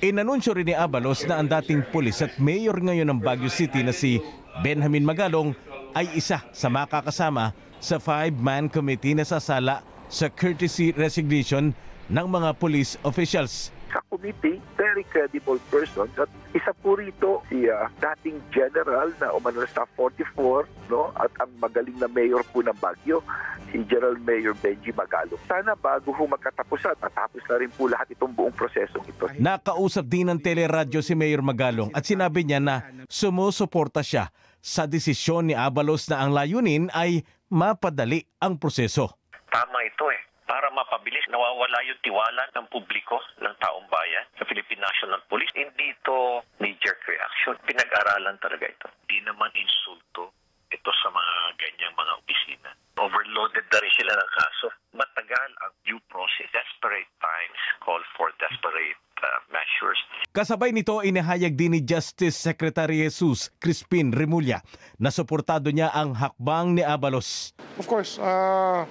Inanunsyo rin ni Abalos na ang dating pulis at mayor ngayon ng Baguio City na si Benjamin Magalong ay isa sa makakasama sa five-man committee na sasala sa courtesy resignation ng mga police officials. Sa committee, very credible person. At isa po rito si uh, dating general na umano sa 44 no? at ang magaling na mayor po ng Baguio, si General Mayor Benji Magalong. Sana bago ho magkatapusan, matapos na rin po lahat itong buong prosesong ito. Nakausap din ng teleradyo si Mayor Magalong at sinabi niya na sumusuporta siya sa desisyon ni Abalos na ang layunin ay mapadali ang proseso. Tama ito eh mapabilis nawawala yung tiwala ng publiko ng taong bayan sa Philippine National Police. Hindi ito knee-jerk reaction. Pinag-aralan talaga ito. Hindi naman insulto ito sa mga ganyang mga opisina. Overloaded na rin sila ng kaso. Matagal ang due process. Desperate times call for desperate uh, measures. Kasabay nito, inihayag din ni Justice Secretary Jesus Crispin Remulla na suportado niya ang hakbang ni Abalos. Of course, uh,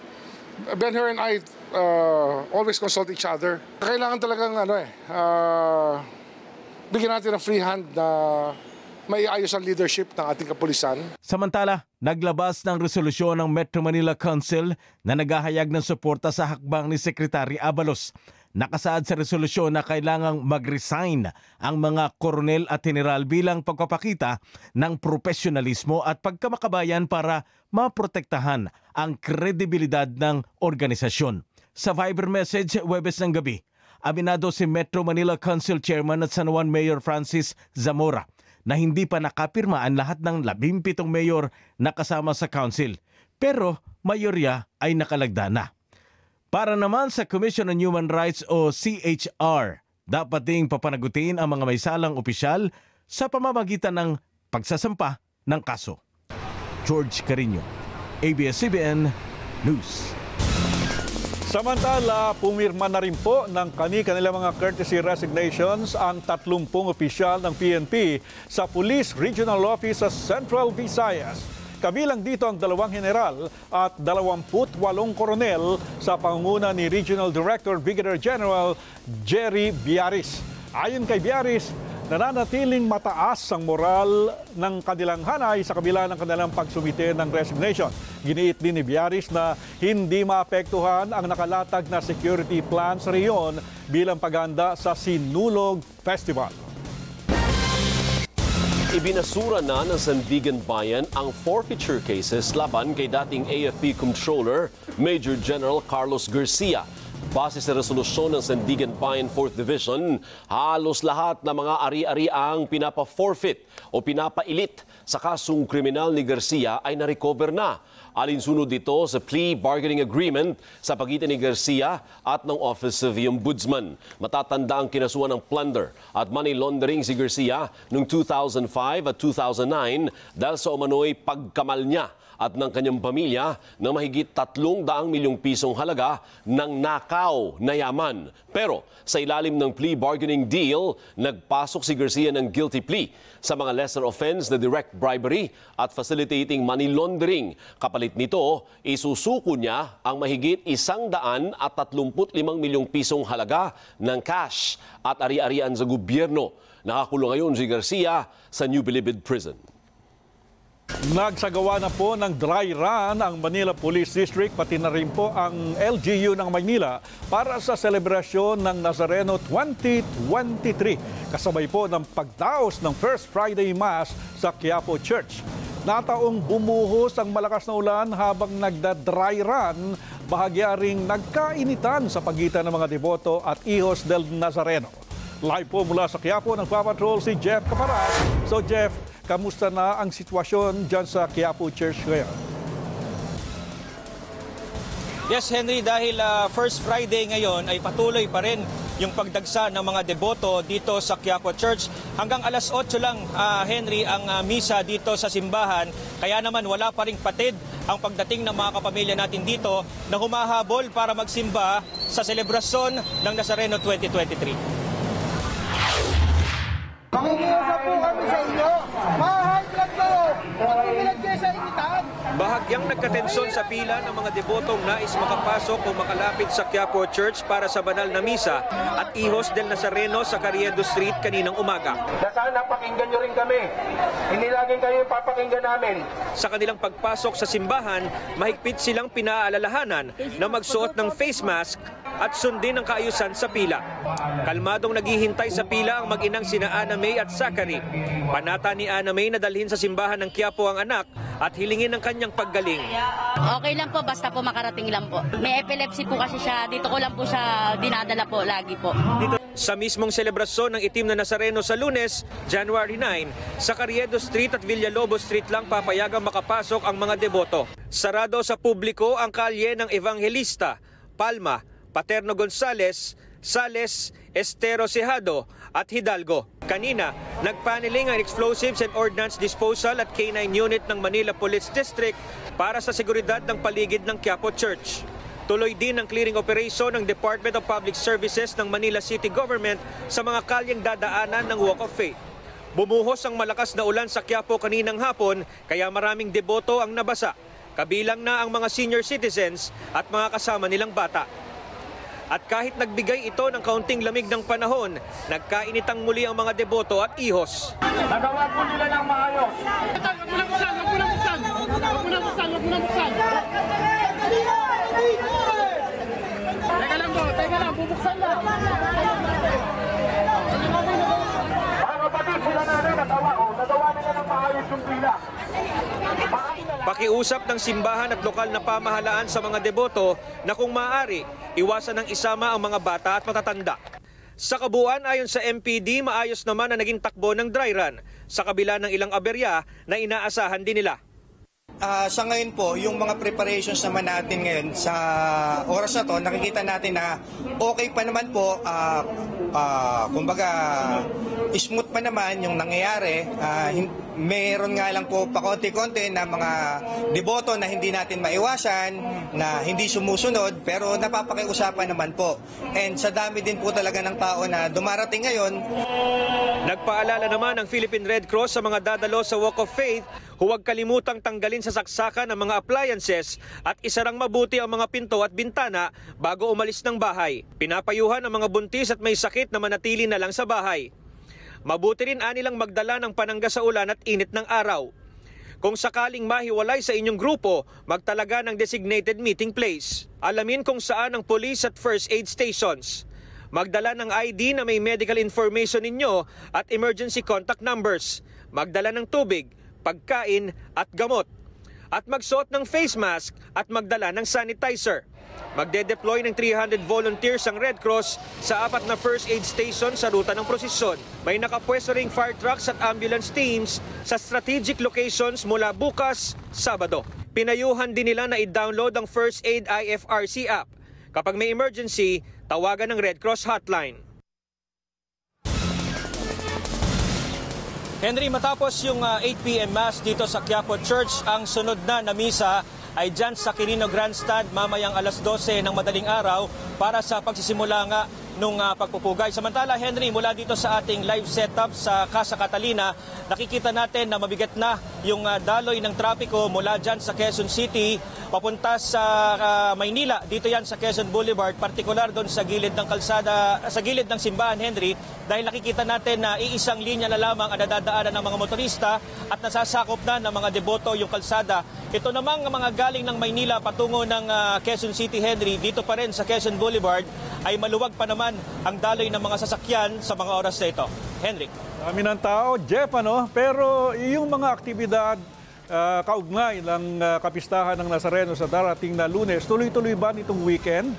Ben Hur and I uh, always consult each other. Kailangan talagang ano eh, uh, bigyan natin ng free hand na maiayos ang leadership ng ating kapulisan. Samantala, naglabas ng resolusyon ng Metro Manila Council na naghahayag ng suporta sa hakbang ni Secretary Abalos. Nakasaad sa resolusyon na kailangang mag-resign ang mga koronel at general bilang pagpapakita ng profesionalismo at pagkamakabayan para maprotektahan ang kredibilidad ng organisasyon. Sa Viber message, Webes ng gabi, aminado si Metro Manila Council Chairman at San Juan Mayor Francis Zamora na hindi pa nakapirma ang lahat ng 17 mayor na kasama sa council. Pero mayorya ay nakalagda na. Para naman sa Commission on Human Rights o CHR, dapat ding papanagutin ang mga may salang opisyal sa pamamagitan ng pagsasampa ng kaso. George Carino, ABS-CBN News. Samantala, pumirma na rin po ng kani-kanilang mga courtesy resignations ang 30 opisyal ng PNP sa Police Regional Office sa Central Visayas. Kabilang dito ang dalawang general at 28 koronel sa pangunguna ni Regional Director Brigadier General Jerry Biaris. Ayon kay Biaris, nananatiling mataas ang moral ng kanilang hanay sa kabila ng kanilang pagsumite ng resignation. Giniit din ni Biaris na hindi maapektuhan ang nakalatag na security plan sa reyon bilang paganda sa Sinulog Festival. Ibinasura na ng Sandigan Bayan ang forfeiture cases laban kay dating AFP Controller Major General Carlos Garcia. Base sa resolusyon ng Sandigan Bayan 4th Division, halos lahat ng mga ari-ari ang pinapa-forfeit o pinapailit sa kasong kriminal ni Garcia ay na-recover na. Alinsunod dito sa plea bargaining agreement sa pagitan ni Garcia at ng Office of the Ombudsman. Matatanda ang kinasuhan ng plunder at money laundering si Garcia noong 2005 at 2009 dahil sa umano'y pagkamal niya at ng kanyang pamilya ng mahigit 300 milyong pisong halaga ng nakaw na yaman. Pero sa ilalim ng plea bargaining deal, nagpasok si Garcia ng guilty plea sa mga lesser offense na direct bribery at facilitating money laundering. Kapalit nito, isusuko niya ang mahigit isang daan at 35 milyong pisong halaga ng cash at ari-arian sa gobyerno. Nakakulong ngayon si Garcia sa New Bilibid Prison. Nagsagawa na po ng dry run ang Manila Police District pati na rin po ang LGU ng Maynila para sa selebrasyon ng Nazareno 2023. Kasabay po ng pagdaos ng First Friday Mass sa Quiapo Church. Nataong bumuhos ang malakas na ulan habang nagda-dry run, bahagya nagkainitan sa pagitan ng mga deboto at ihos del Nazareno. Live po mula sa Quiapo ng Papatrol si Jeff Caparas. So Jeff, kamusta na ang sitwasyon dyan sa Quiapo Church ngayon? Yes, Henry, dahil uh, First Friday ngayon ay patuloy pa rin yung pagdagsa ng mga deboto dito sa Quiapo Church. Hanggang alas 8 lang, uh, Henry, ang uh, misa dito sa simbahan. Kaya naman wala pa ring patid ang pagdating ng mga kapamilya natin dito na humahabol para magsimba sa selebrasyon ng Nazareno 2023. Makikiusap po kami sa inyo. Mahal lang kayo. Pag pumilag kayo sa initan. Bahagyang nagkatensyon sa pila ng mga debotong nais makapasok o makalapit sa Quiapo Church para sa banal na misa at ihos del Nazareno sa Carriedo Street kaninang umaga. Na sana pakinggan nyo rin kami. Hindi laging kayo yung papakinggan namin. Sa kanilang pagpasok sa simbahan, mahigpit silang pinaalalahanan na magsuot ng face mask at sundin ang kaayusan sa pila. Kalmadong naghihintay sa pila ang mag-inang sina Ana May at Zachary. Panata ni Ana May na dalhin sa simbahan ng Quiapo ang anak at hilingin ang kanyang paggaling. Okay lang po, basta po makarating lang po. May epilepsy po kasi siya, dito ko lang po siya dinadala po lagi po. Sa mismong selebrasyon ng itim na Nazareno sa lunes, January 9, sa Carriedo Street at Villalobos Street lang papayagang makapasok ang mga deboto. Sarado sa publiko ang kalye ng Evangelista, Palma, Paterno Gonzales, Sales, Estero Sejado at Hidalgo. Kanina, nagpaneling ang Explosives and Ordnance Disposal at K9 Unit ng Manila Police District para sa seguridad ng paligid ng Quiapo Church. Tuloy din ang clearing operation ng Department of Public Services ng Manila City Government sa mga kalyang dadaanan ng Walk of Faith. Bumuhos ang malakas na ulan sa Quiapo kaninang hapon kaya maraming deboto ang nabasa. Kabilang na ang mga senior citizens at mga kasama nilang bata. At kahit nagbigay ito ng kaunting lamig ng panahon, nagkainitang muli ang mga deboto at ihos. Nagawa po nila ng maayos. Huwag mo na buksan, huwag mo na buksan. Huwag mo na buksan, mo na buksan. Teka lang po, teka lang, bubuksan na. Mga kapatid, sila nanay nagawa ko. Nagawa nila ng maayos yung pila. Pakiusap ng simbahan at lokal na pamahalaan sa mga deboto na kung maaari, iwasan ng isama ang mga bata at matatanda. Sa kabuuan ayon sa MPD, maayos naman na naging takbo ng dry run sa kabila ng ilang aberya na inaasahan din nila. Uh, sa ngayon po, yung mga preparations naman natin ngayon sa oras na to, nakikita natin na okay pa naman po, uh, uh, kumbaga, smooth pa naman yung nangyayari. Hin- meron nga lang po pakonti-konti na mga deboto na hindi natin maiwasan, na hindi sumusunod, pero napapakiusapan naman po. And sa dami din po talaga ng tao na dumarating ngayon, Nagpaalala naman ang Philippine Red Cross sa mga dadalo sa Walk of Faith, huwag kalimutang tanggalin sa saksakan ang mga appliances at isarang mabuti ang mga pinto at bintana bago umalis ng bahay. Pinapayuhan ang mga buntis at may sakit na manatili na lang sa bahay. Mabuti rin anilang magdala ng panangga sa ulan at init ng araw. Kung sakaling mahiwalay sa inyong grupo, magtalaga ng designated meeting place. Alamin kung saan ang police at first aid stations. Magdala ng ID na may medical information ninyo at emergency contact numbers. Magdala ng tubig, pagkain at gamot. At magsuot ng face mask at magdala ng sanitizer. Magde-deploy ng 300 volunteers ang Red Cross sa apat na first aid station sa ruta ng prosesyon. May nakapwesto ring fire trucks at ambulance teams sa strategic locations mula bukas, Sabado. Pinayuhan din nila na i-download ang First Aid IFRC app. Kapag may emergency, tawagan ng Red Cross hotline. Henry, matapos yung ah, 8 p.m. Mass dito sa Quiapo Church, ang sunod na na misa ay dyan sa Quirino Grandstand mamayang alas 12 ng madaling araw para sa pagsisimula nga nung ah, pagpupugay. Samantala, Henry, mula dito sa ating live setup sa Casa Catalina, nakikita natin na mabigat na yung ah, daloy ng trapiko mula dyan sa Quezon City papunta sa ah, Maynila. Dito yan sa Quezon Boulevard, partikular doon sa gilid ng kalsada, sa gilid ng simbahan, Henry, dahil nakikita natin na iisang linya na lamang ang nadadaanan ng mga motorista at nasasakop na ng mga deboto yung kalsada. Ito namang mga galing ng Maynila patungo ng ah, Quezon City, Henry, dito pa rin sa Quezon Boulevard ay maluwag pa naman ang daloy ng mga sasakyan sa mga oras na ito. Henry. Dami ng tao, Jeff, ano? Pero yung mga aktibidad ah, kaugnay ng ah, kapistahan ng Nazareno sa darating na lunes, tuloy-tuloy ba nitong weekend?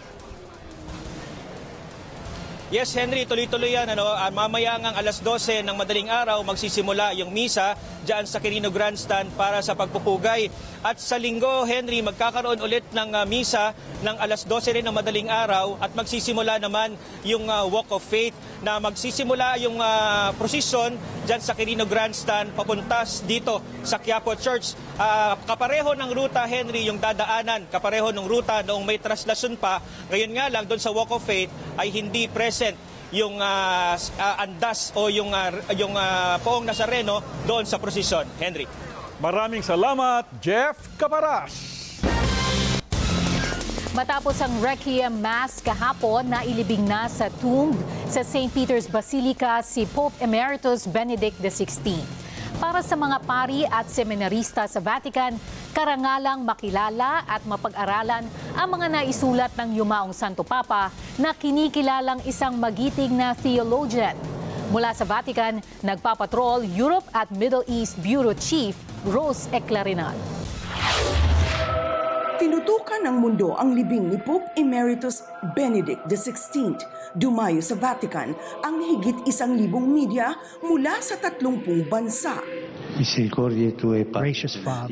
Yes, Henry, tuloy-tuloy yan. Ano? Ah, mamaya ngang alas 12 ng madaling araw magsisimula yung misa dyan sa Quirino Grandstand para sa pagpupugay. At sa linggo, Henry, magkakaroon ulit ng ah, misa ng alas 12 rin ng madaling araw at magsisimula naman yung ah, Walk of Faith na magsisimula yung ah, prosesyon dyan sa Quirino Grandstand papuntas dito sa Quiapo Church. Ah, kapareho ng ruta, Henry, yung dadaanan. Kapareho ng ruta noong may traslasyon pa. Ngayon nga lang, doon sa Walk of Faith ay hindi present yung s- ah, andas o yung, ah, yung ah, poong Nazareno doon sa prosesyon. Henry. Maraming salamat, Jeff Caparas. Matapos ang Requiem Mass kahapon, nailibing na sa tomb sa St. Peter's Basilica si Pope Emeritus Benedict XVI. Para sa mga pari at seminarista sa Vatican, karangalang makilala at mapag-aralan ang mga naisulat ng yumaong Santo Papa na kinikilalang isang magiting na theologian. Mula sa Vatican, nagpapatrol Europe at Middle East Bureau Chief Rose Eclarinal. Tinutukan ng mundo ang libing ni Pope Emeritus Benedict XVI. Dumayo sa Vatican ang higit isang libong media mula sa tatlumpung bansa.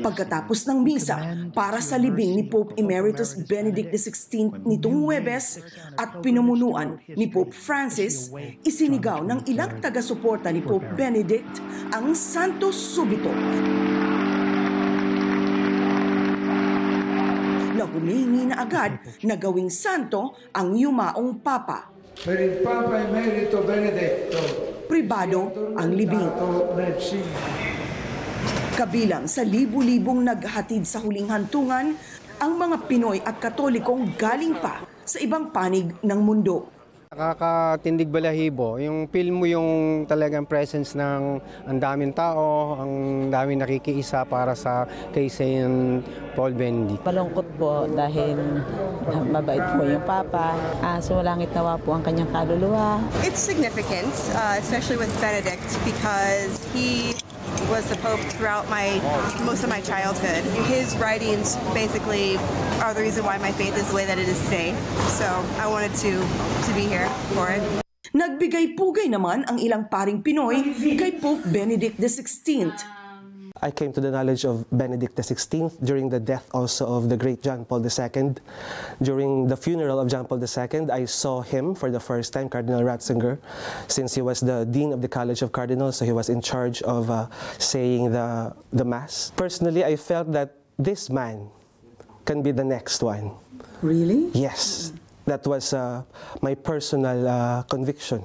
Pagkatapos ng misa para sa libing ni Pope Emeritus Benedict XVI nitong Huwebes at pinumunuan ni Pope Francis, isinigaw ng ilang taga-suporta ni Pope Benedict ang Santo Subito na humingi na agad na gawing santo ang yumaong papa. Per il Papa Emerito Benedetto, Pribado ang libing. Kabilang sa libu-libong naghatid sa huling hantungan, ang mga Pinoy at Katolikong galing pa sa ibang panig ng mundo. Nakakatindig balahibo. Yung feel mo yung talagang presence ng ang daming tao, ang daming nakikiisa para sa kay Saint Paul Benedict. Malungkot po dahil mabait po yung Papa. Ah, so langit nawa po ang kanyang kaluluwa. It's significant, uh, especially with Benedict, because he was the Pope throughout my most of my childhood. His writings basically are the reason why my faith is the way that it is today. So I wanted to to be here for it. Nagbigay pugay naman ang ilang paring Pinoy kay Pope Benedict XVI. I came to the knowledge of Benedict XVI during the death also of the great John Paul II. During the funeral of John Paul II, I saw him for the first time, Cardinal Ratzinger, since he was the Dean of the College of Cardinals, so he was in charge of uh, saying the, the Mass. Personally, I felt that this man can be the next one. Really? Yes. That was uh, my personal uh, conviction.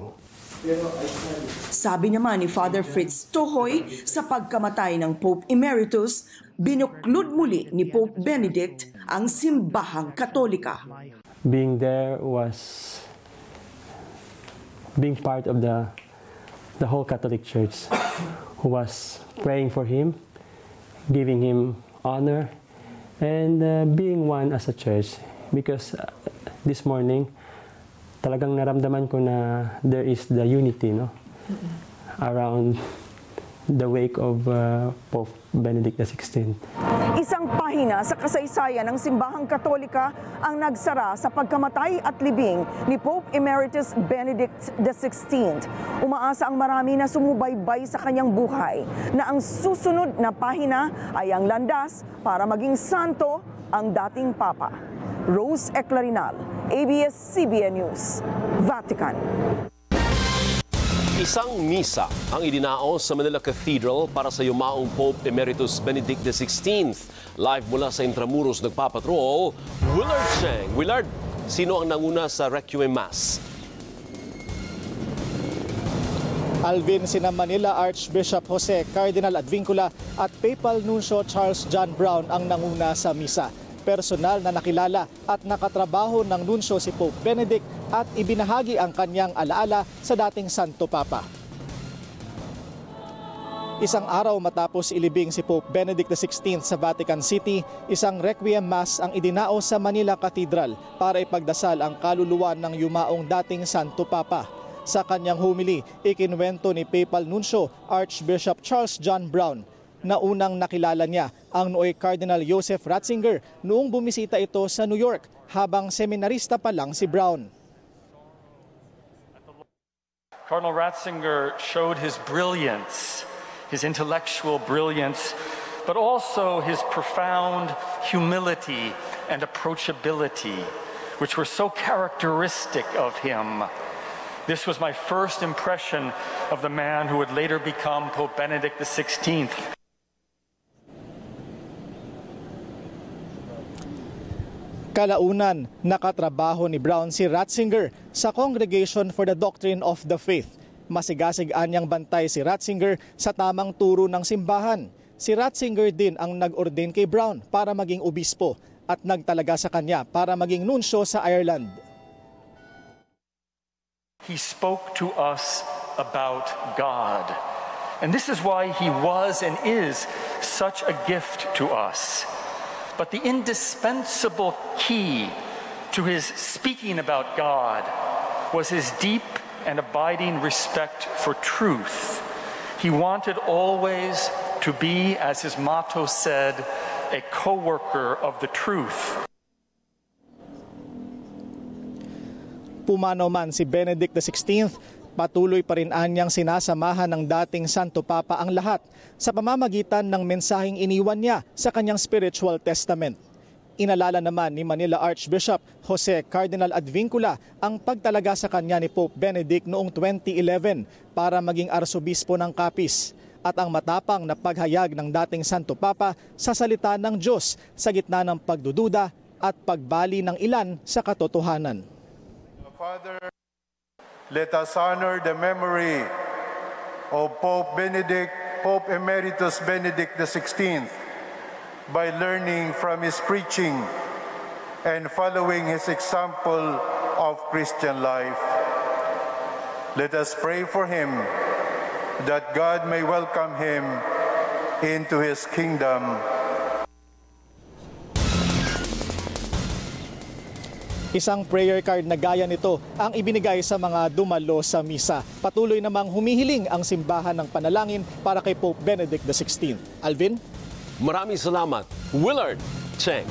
Sabi naman ni Father Fritz Tohoy, sa pagkamatay ng Pope Emeritus, binuklod muli ni Pope Benedict ang simbahang katolika. being there was being part of the the whole Catholic Church who was praying for him, giving him honor, and uh, being one as a church. Because uh, this morning, talagang naramdaman ko na there is the unity, no, around the wake of uh, Pope Benedict XVI. Isang pahina sa kasaysayan ng simbahang katolika ang nagsara sa pagkamatay at libing ni Pope Emeritus Benedict XVI. Umaasa ang marami na sumubaybay sa kanyang buhay na ang susunod na pahina ay ang landas para maging santo ang dating Papa. Rose Eclarinal, ABS-CBN News, Vatican. Isang misa ang idinaos sa Manila Cathedral para sa yumaong Pope Emeritus Benedict XVI. Live mula sa Intramuros nagpapatrol, Willard Cheng. Willard, sino ang nanguna sa Requiem Mass? Alvin sina Manila Archbishop Jose Cardinal Advincula at Papal Nuncio Charles John Brown ang nanguna sa misa. Personal na nakilala at nakatrabaho ng nuncio si Pope Benedict at ibinahagi ang kanyang alaala sa dating Santo Papa. Isang araw matapos ilibing si Pope Benedict XVI sa Vatican City, isang requiem mass ang idinao sa Manila Cathedral para ipagdasal ang kaluluwa ng yumaong dating Santo Papa. Sa kanyang humili, ikinwento ni Papal Nuncio Archbishop Charles John Brown na unang nakilala niya ang nooy Cardinal Joseph Ratzinger noong bumisita ito sa New York habang seminarista pa lang si Brown. Cardinal Ratzinger showed his brilliance, his intellectual brilliance, but also his profound humility and approachability, which were so characteristic of him. This was my first impression of the man who would later become Pope Benedict XVI. Kalaunan, nakatrabaho ni Brown si Ratzinger sa Congregation for the Doctrine of the Faith. Masigasig-an niyang bantay si Ratzinger sa tamang turo ng simbahan. Si Ratzinger din ang nag-ordain kay Brown para maging obispo at nagtalaga sa kanya para maging nunsyo sa Ireland. He spoke to us about God. And this is why he was and is such a gift to us. But the indispensable key to his speaking about God was his deep and abiding respect for truth. He wanted always to be, as his motto said, a co worker of the truth. Pumano man si Benedict XVI, patuloy pa rin anyang sinasamahan ng dating Santo Papa ang lahat sa pamamagitan ng mensaheng iniwan niya sa kanyang spiritual testament. Inalala naman ni Manila Archbishop Jose Cardinal Advincula ang pagtalaga sa kanya ni Pope Benedict noong 2011 para maging arsobispo ng Capiz at ang matapang na paghayag ng dating Santo Papa sa salita ng Diyos sa gitna ng pagdududa at pagbali ng ilan sa katotohanan. Father, let us honor the memory of Pope Benedict, Pope Emeritus Benedict XVI by learning from his preaching and following his example of Christian life. Let us pray for him that God may welcome him into his kingdom Isang prayer card na gaya nito ang ibinigay sa mga dumalo sa misa. Patuloy namang humihiling ang simbahan ng panalangin para kay Pope Benedict XVI. Alvin? Maraming salamat, Willard Cheng.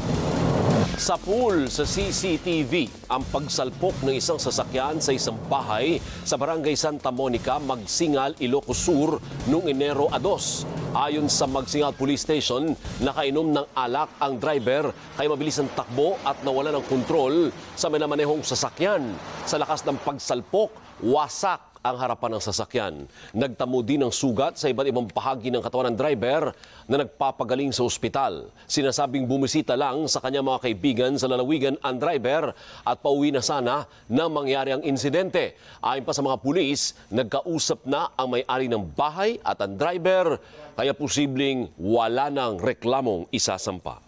Sa pool sa CCTV, ang pagsalpok ng isang sasakyan sa isang bahay sa barangay Santa Monica, Magsingal, Ilocos Sur noong Enero 2. Ayon sa Magsingal Police Station, nakainom ng alak ang driver kaya mabilis ang takbo at nawala ng kontrol sa minamanehong sasakyan. Sa lakas ng pagsalpok, wasak ang harapan ng sasakyan. Nagtamo din ng sugat sa iba't ibang bahagi ng katawan ng driver na nagpapagaling sa ospital. Sinasabing bumisita lang sa kanyang mga kaibigan sa lalawigan ang driver at pauwi na sana na mangyari ang insidente. Ayon pa sa mga pulis, nagkausap na ang may-ari ng bahay at ang driver kaya posibleng wala ng reklamong isasampa.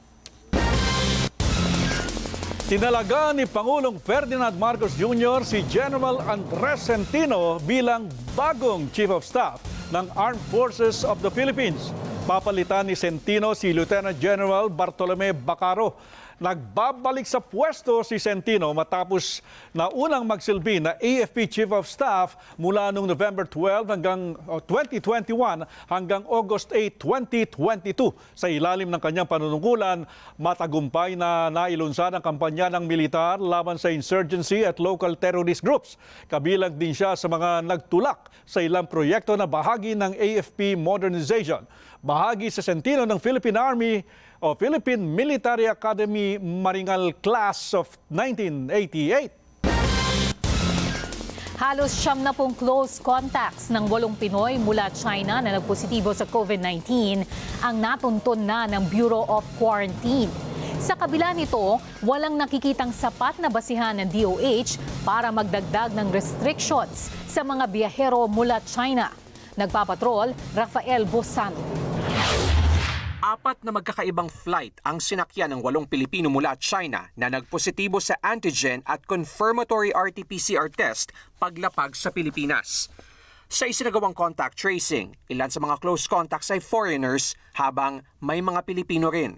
Tinalaga ni Pangulong Ferdinand Marcos Jr. si General Andres Centino bilang bagong Chief of Staff ng Armed Forces of the Philippines. Papalitan ni Centino si Lieutenant General Bartolome Bacaro. Nagbabalik sa pwesto si Centino matapos na unang magsilbi na AFP Chief of Staff mula noong November 12 hanggang oh, 2021 hanggang August 8, 2022. Sa ilalim ng kanyang panunungkulan, matagumpay na nailunsad ang kampanya ng militar laban sa insurgency at local terrorist groups. Kabilang din siya sa mga nagtulak sa ilang proyekto na bahagi ng AFP modernization. Bahagi sa Centino ng Philippine Army o Philippine Military Academy Maringal Class of 1988. Halos siyam na pong close contacts ng walong Pinoy mula China na nagpositibo sa COVID-19 ang natuntun na ng Bureau of Quarantine. Sa kabila nito, walang nakikitang sapat na basihan ng DOH para magdagdag ng restrictions sa mga biyahero mula China. Nagpapatrol, Rafael Bosano. Apat na magkakaibang flight ang sinakyan ng walong Pilipino mula China na nagpositibo sa antigen at confirmatory RT-PCR test paglapag sa Pilipinas. Sa isinagawang contact tracing, ilan sa mga close contacts ay foreigners habang may mga Pilipino rin.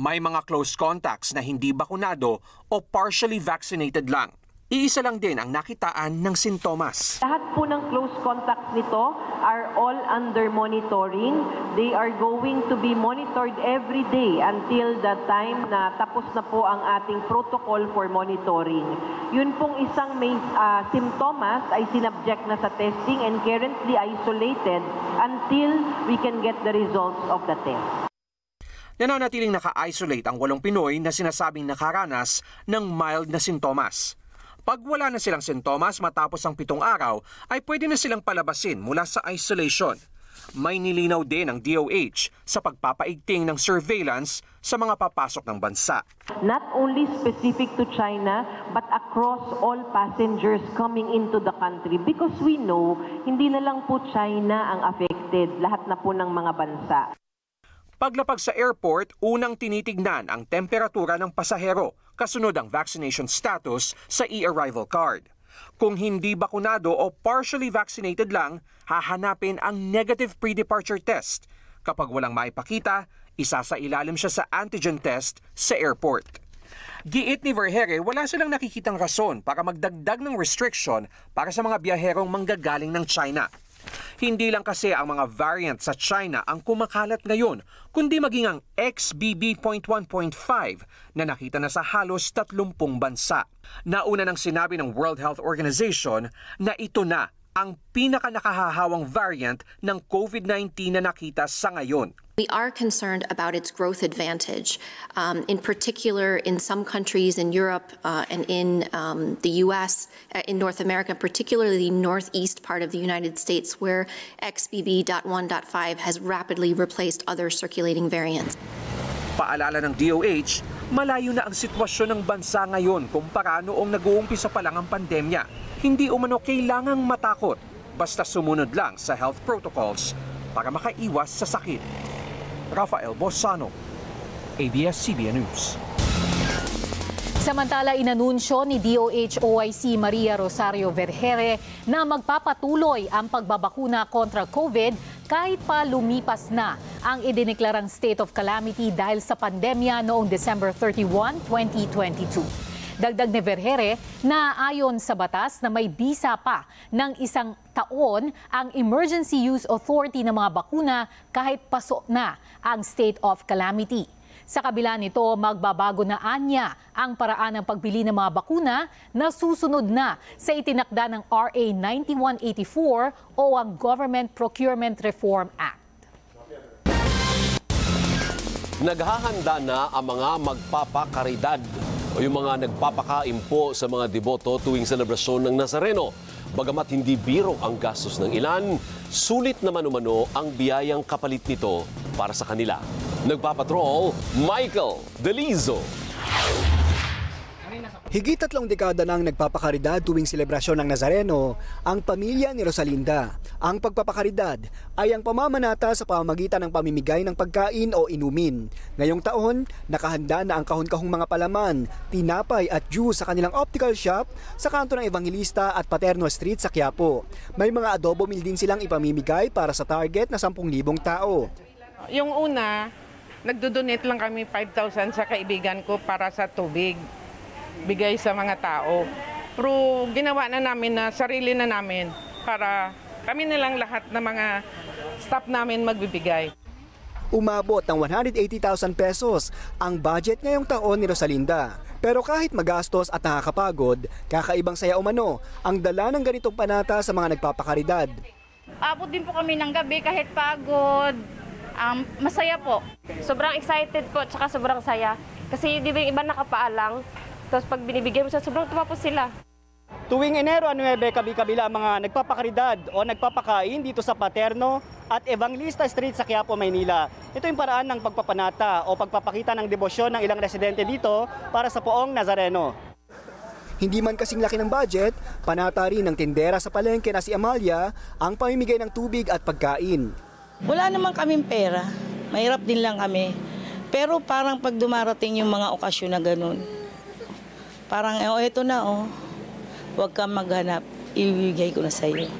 May mga close contacts na hindi bakunado o partially vaccinated lang. Iisa lang din ang nakitaan ng sintomas. Lahat po ng close contacts nito are all under monitoring. They are going to be monitored every day until the time na tapos na po ang ating protocol for monitoring. Yun pong isang may uh, sintomas ay sinubject na sa testing and currently isolated until we can get the results of the test. Nananatiling naka-isolate ang walong Pinoy na sinasabing nakaranas ng mild na sintomas. Pag wala na silang sintomas matapos ang pitong araw, ay pwede na silang palabasin mula sa isolation. May nilinaw din ang DOH sa pagpapaigting ng surveillance sa mga papasok ng bansa. Not only specific to China, but across all passengers coming into the country because we know hindi na lang po China ang affected, lahat na po ng mga bansa. Paglapag sa airport, unang tinitignan ang temperatura ng pasahero, kasunod ang vaccination status sa e-arrival card. Kung hindi bakunado o partially vaccinated lang, hahanapin ang negative pre-departure test. Kapag walang maipakita, isa sa ilalim siya sa antigen test sa airport. Giit ni Vergere, wala silang nakikitang rason para magdagdag ng restriction para sa mga biyaherong manggagaling ng China. Hindi lang kasi ang mga variant sa China ang kumakalat ngayon, kundi maging ang XBB.1.5 na nakita na sa halos 30 bansa. Nauna nang sinabi ng World Health Organization na ito na ang pinaka nakahahawang variant ng COVID-19 na nakita sa ngayon. We are concerned about its growth advantage, um, in particular in some countries in Europe uh, and in um, the US, uh, in North America, particularly the northeast part of the United States, where XBB.1.5 has rapidly replaced other circulating variants. Paalala ng DOH, malayo na ang sitwasyon ng bansa ngayon kumpara noong nag-uumpisa pa lang ang pandemya. Hindi umano kailangang matakot, basta sumunod lang sa health protocols para makaiwas sa sakit. Rafael Bosano, ABS-CBN News. Samantala, inanunsyo ni DOH OIC Maria Rosario Vergere na magpapatuloy ang pagbabakuna kontra COVID kahit pa lumipas na ang idineklarang state of calamity dahil sa pandemya noong December 31, 2022. Dagdag ni Vergere na ayon sa batas na may bisa pa ng isang taon ang Emergency Use Authority ng mga bakuna kahit paso na ang state of calamity. Sa kabila nito, magbabago na anya ang paraan ng pagbili ng mga bakuna na susunod na sa itinakda ng RA 9184 o ang Government Procurement Reform Act. Naghahanda na ang mga magpapakaridad o yung mga nagpapakaimpo sa mga deboto tuwing selebrasyon ng Nazareno. Bagamat hindi biro ang gastos ng ilan, sulit naman umano ang biyayang kapalit nito para sa kanila. Nagpapatrol, Michael Delizo. Higit tatlong dekada nang nagpapakaridad tuwing selebrasyon ng Nazareno ang pamilya ni Rosalinda. Ang pagpapakaridad ay ang pamamanata sa pamamagitan ng pamimigay ng pagkain o inumin. Ngayong taon, nakahanda na ang kahon-kahong mga palaman, tinapay at juice sa kanilang optical shop sa kanto ng Evangelista at Paterno Street sa Quiapo. May mga adobo meal din silang ipamimigay para sa target na 10,000 tao. Yung una, nagdo-donate lang kami 5,000 sa kaibigan ko para sa tubig bigay sa mga tao. Pero ginawa na namin na sarili na namin para kami nilang lahat na mga staff namin magbibigay. Umabot ng 180,000 pesos ang budget ngayong taon ni Rosalinda. Pero kahit magastos at nakakapagod, kakaibang saya umano ang dala ng ganitong panata sa mga nagpapakaridad. Abot din po kami ng gabi kahit pagod. Um, masaya po. Sobrang excited po, tsaka sobrang saya. Kasi di ba yung iba nakapaalang, tapos pag binibigay mo sa sobrang tuwa po sila. Tuwing Enero 9, kabi-kabila ang mga nagpapakaridad o nagpapakain dito sa Paterno at Evangelista Street sa Quiapo, Maynila. Ito yung paraan ng pagpapanata o pagpapakita ng debosyon ng ilang residente dito para sa poong Nazareno. Hindi man kasing laki ng budget, panata rin ng tindera sa palengke na si Amalia ang pamimigay ng tubig at pagkain. Wala naman kaming pera. Mahirap din lang kami. Pero parang pag dumarating yung mga okasyon na ganun, parang, oh, eto na, oh. Huwag kang maghanap. Ibibigay ko na sa iyo.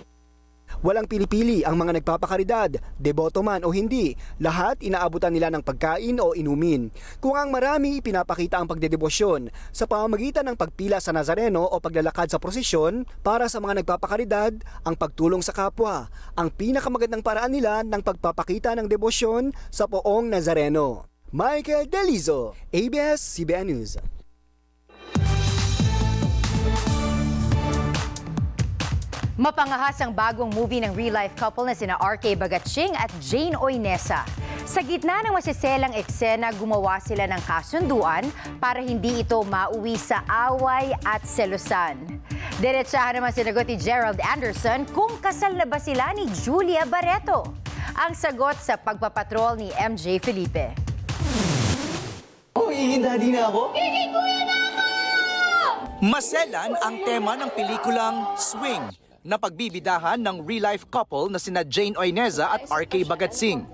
Walang pinipili ang mga nagpapakaridad, deboto man o hindi, lahat inaabutan nila ng pagkain o inumin. Kung ang marami ipinapakita ang pagdedebosyon sa pamamagitan ng pagpila sa Nazareno o paglalakad sa prosesyon, para sa mga nagpapakaridad, ang pagtulong sa kapwa, ang pinakamagandang paraan nila ng pagpapakita ng debosyon sa poong Nazareno. Michael Delizo, ABS-CBN News. Mapangahas ang bagong movie ng real-life couple na sina RK Bagatsing at Jane Oinesa. Sa gitna ng masiselang eksena, gumawa sila ng kasunduan para hindi ito mauwi sa away at selusan. Diretsahan naman sinagot ni Gerald Anderson kung kasal na ba sila ni Julia Barreto. Ang sagot sa pagpapatrol ni MJ Felipe. Oh, daddy na ako? Kuya na ako! Maselan ang tema ng pelikulang Swing na pagbibidahan ng real-life couple na sina Jane Oineza at RK Bagatsing.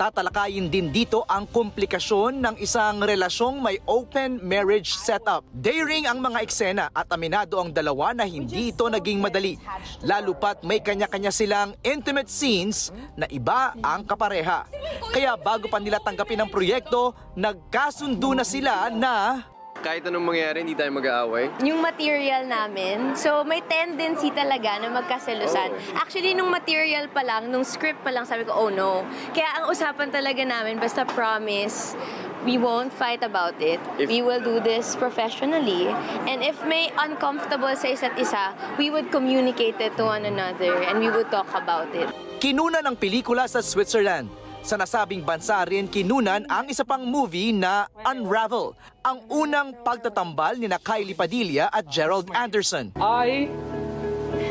Tatalakayin din dito ang komplikasyon ng isang relasyong may open marriage setup. Daring ang mga eksena at aminado ang dalawa na hindi ito naging madali. Lalo pat may kanya-kanya silang intimate scenes na iba ang kapareha. Kaya bago pa nila tanggapin ang proyekto, nagkasundo na sila na kahit anong mangyari, hindi tayo mag-aaway? Yung material namin, so may tendency talaga na magkaselusan. Oh. Actually, nung material pa lang, nung script pa lang, sabi ko, oh no. Kaya ang usapan talaga namin, basta promise, we won't fight about it. If- we will do this professionally. And if may uncomfortable sa isa't isa, we would communicate it to one another and we would talk about it. Kinuna ng pelikula sa Switzerland. Sa nasabing bansa rin kinunan ang isa pang movie na Unravel, ang unang pagtatambal ni na Kylie Padilla at Gerald Anderson. I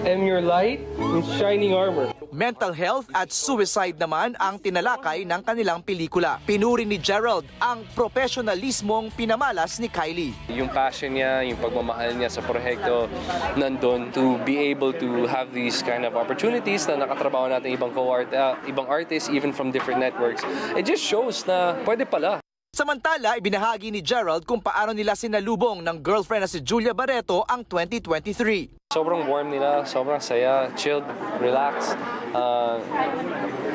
am your light in shining armor. Mental health at suicide naman ang tinalakay ng kanilang pelikula. Pinuri ni Gerald ang profesionalismong pinamalas ni Kylie. Yung passion niya, yung pagmamahal niya sa proyekto nandun to be able to have these kind of opportunities na nakatrabaho natin ibang co-art, uh, ibang artists even from different networks. It just shows na pwede pala. Samantala, ibinahagi ni Gerald kung paano nila sinalubong ng girlfriend na si Julia Barreto ang 2023. Sobrang warm nila, sobrang saya, chilled, relaxed. Uh,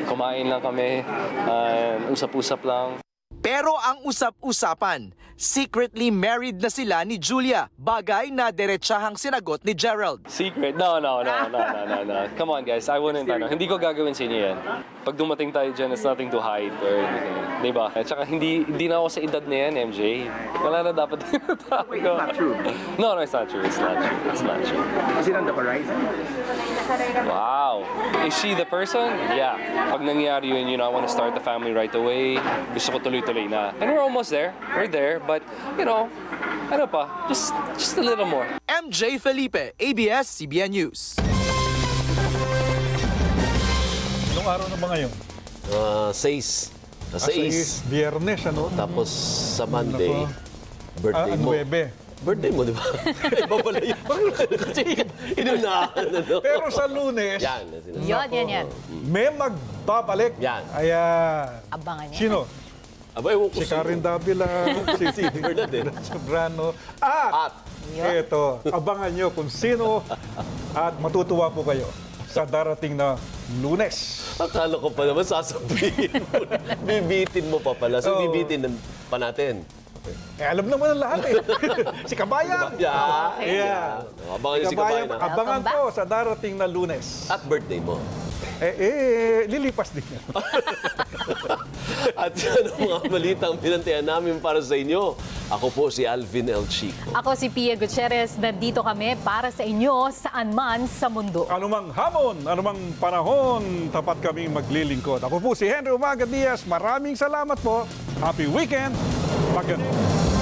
kumain lang kami, uh, usap-usap lang. Pero ang usap-usapan, secretly married na sila ni Julia, bagay na diretsahang sinagot ni Gerald. Secret? No, no, no, no, no, no, no. Come on guys, I wouldn't, ano, hindi ko gagawin sa inyo yan. Pag dumating tayo dyan, it's nothing to hide or anything. Di ba? At saka hindi, hindi na ako sa edad na yan, MJ. Wala na dapat tinatawag ko. It's not true. No, no, it's not true. It's not true. It's not true. Is it on the horizon? Wow. Is she the person? Yeah. Pag nangyari yun, you know, I want to start the family right away. Gusto ko tuloy-tuloy na. And we're almost there. We're there. But, you know, ano pa? Just, just a little more. MJ Felipe, ABS-CBN News. Anong araw na ba ngayon? Uh, seis. Ah, Sa sais, Biyernes, ano? Tapos sa Monday, birthday Ah, mo. Nuebe. Birthday mo, di ba? Iba pala yun. Kasi inunahan, ano? Pero sa lunes, Yan. Yan, yan, yan. may magbabalik. Yan. Ayan. Abangan niya. Sino? Aba, ewan ko Si Karen Davila, si si Bernadette. Sobrano. At, ito, abangan nyo kung sino at matutuwa po kayo sa darating na lunes. Akala ko pa naman sasabihin mo. bibitin mo pa pala. So, Oo. bibitin pa natin. Eh, alam naman ang lahat eh. si Kabayan. Yeah. Yeah. Abangan niyo si Kabayan. ah. Abangan po sa darating na lunes. At birthday mo. Eh, eh, lilipas din yan. At yan ang mga balitang pinantayan namin para sa inyo. Ako po si Alvin El Chico. Ako si Pia Gutierrez, nandito kami para sa inyo saan man sa mundo. Anumang hamon, anumang panahon, tapat kaming maglilingkod. Ako po si Henry Umaga Diaz. Maraming salamat po. Happy weekend. Maganda.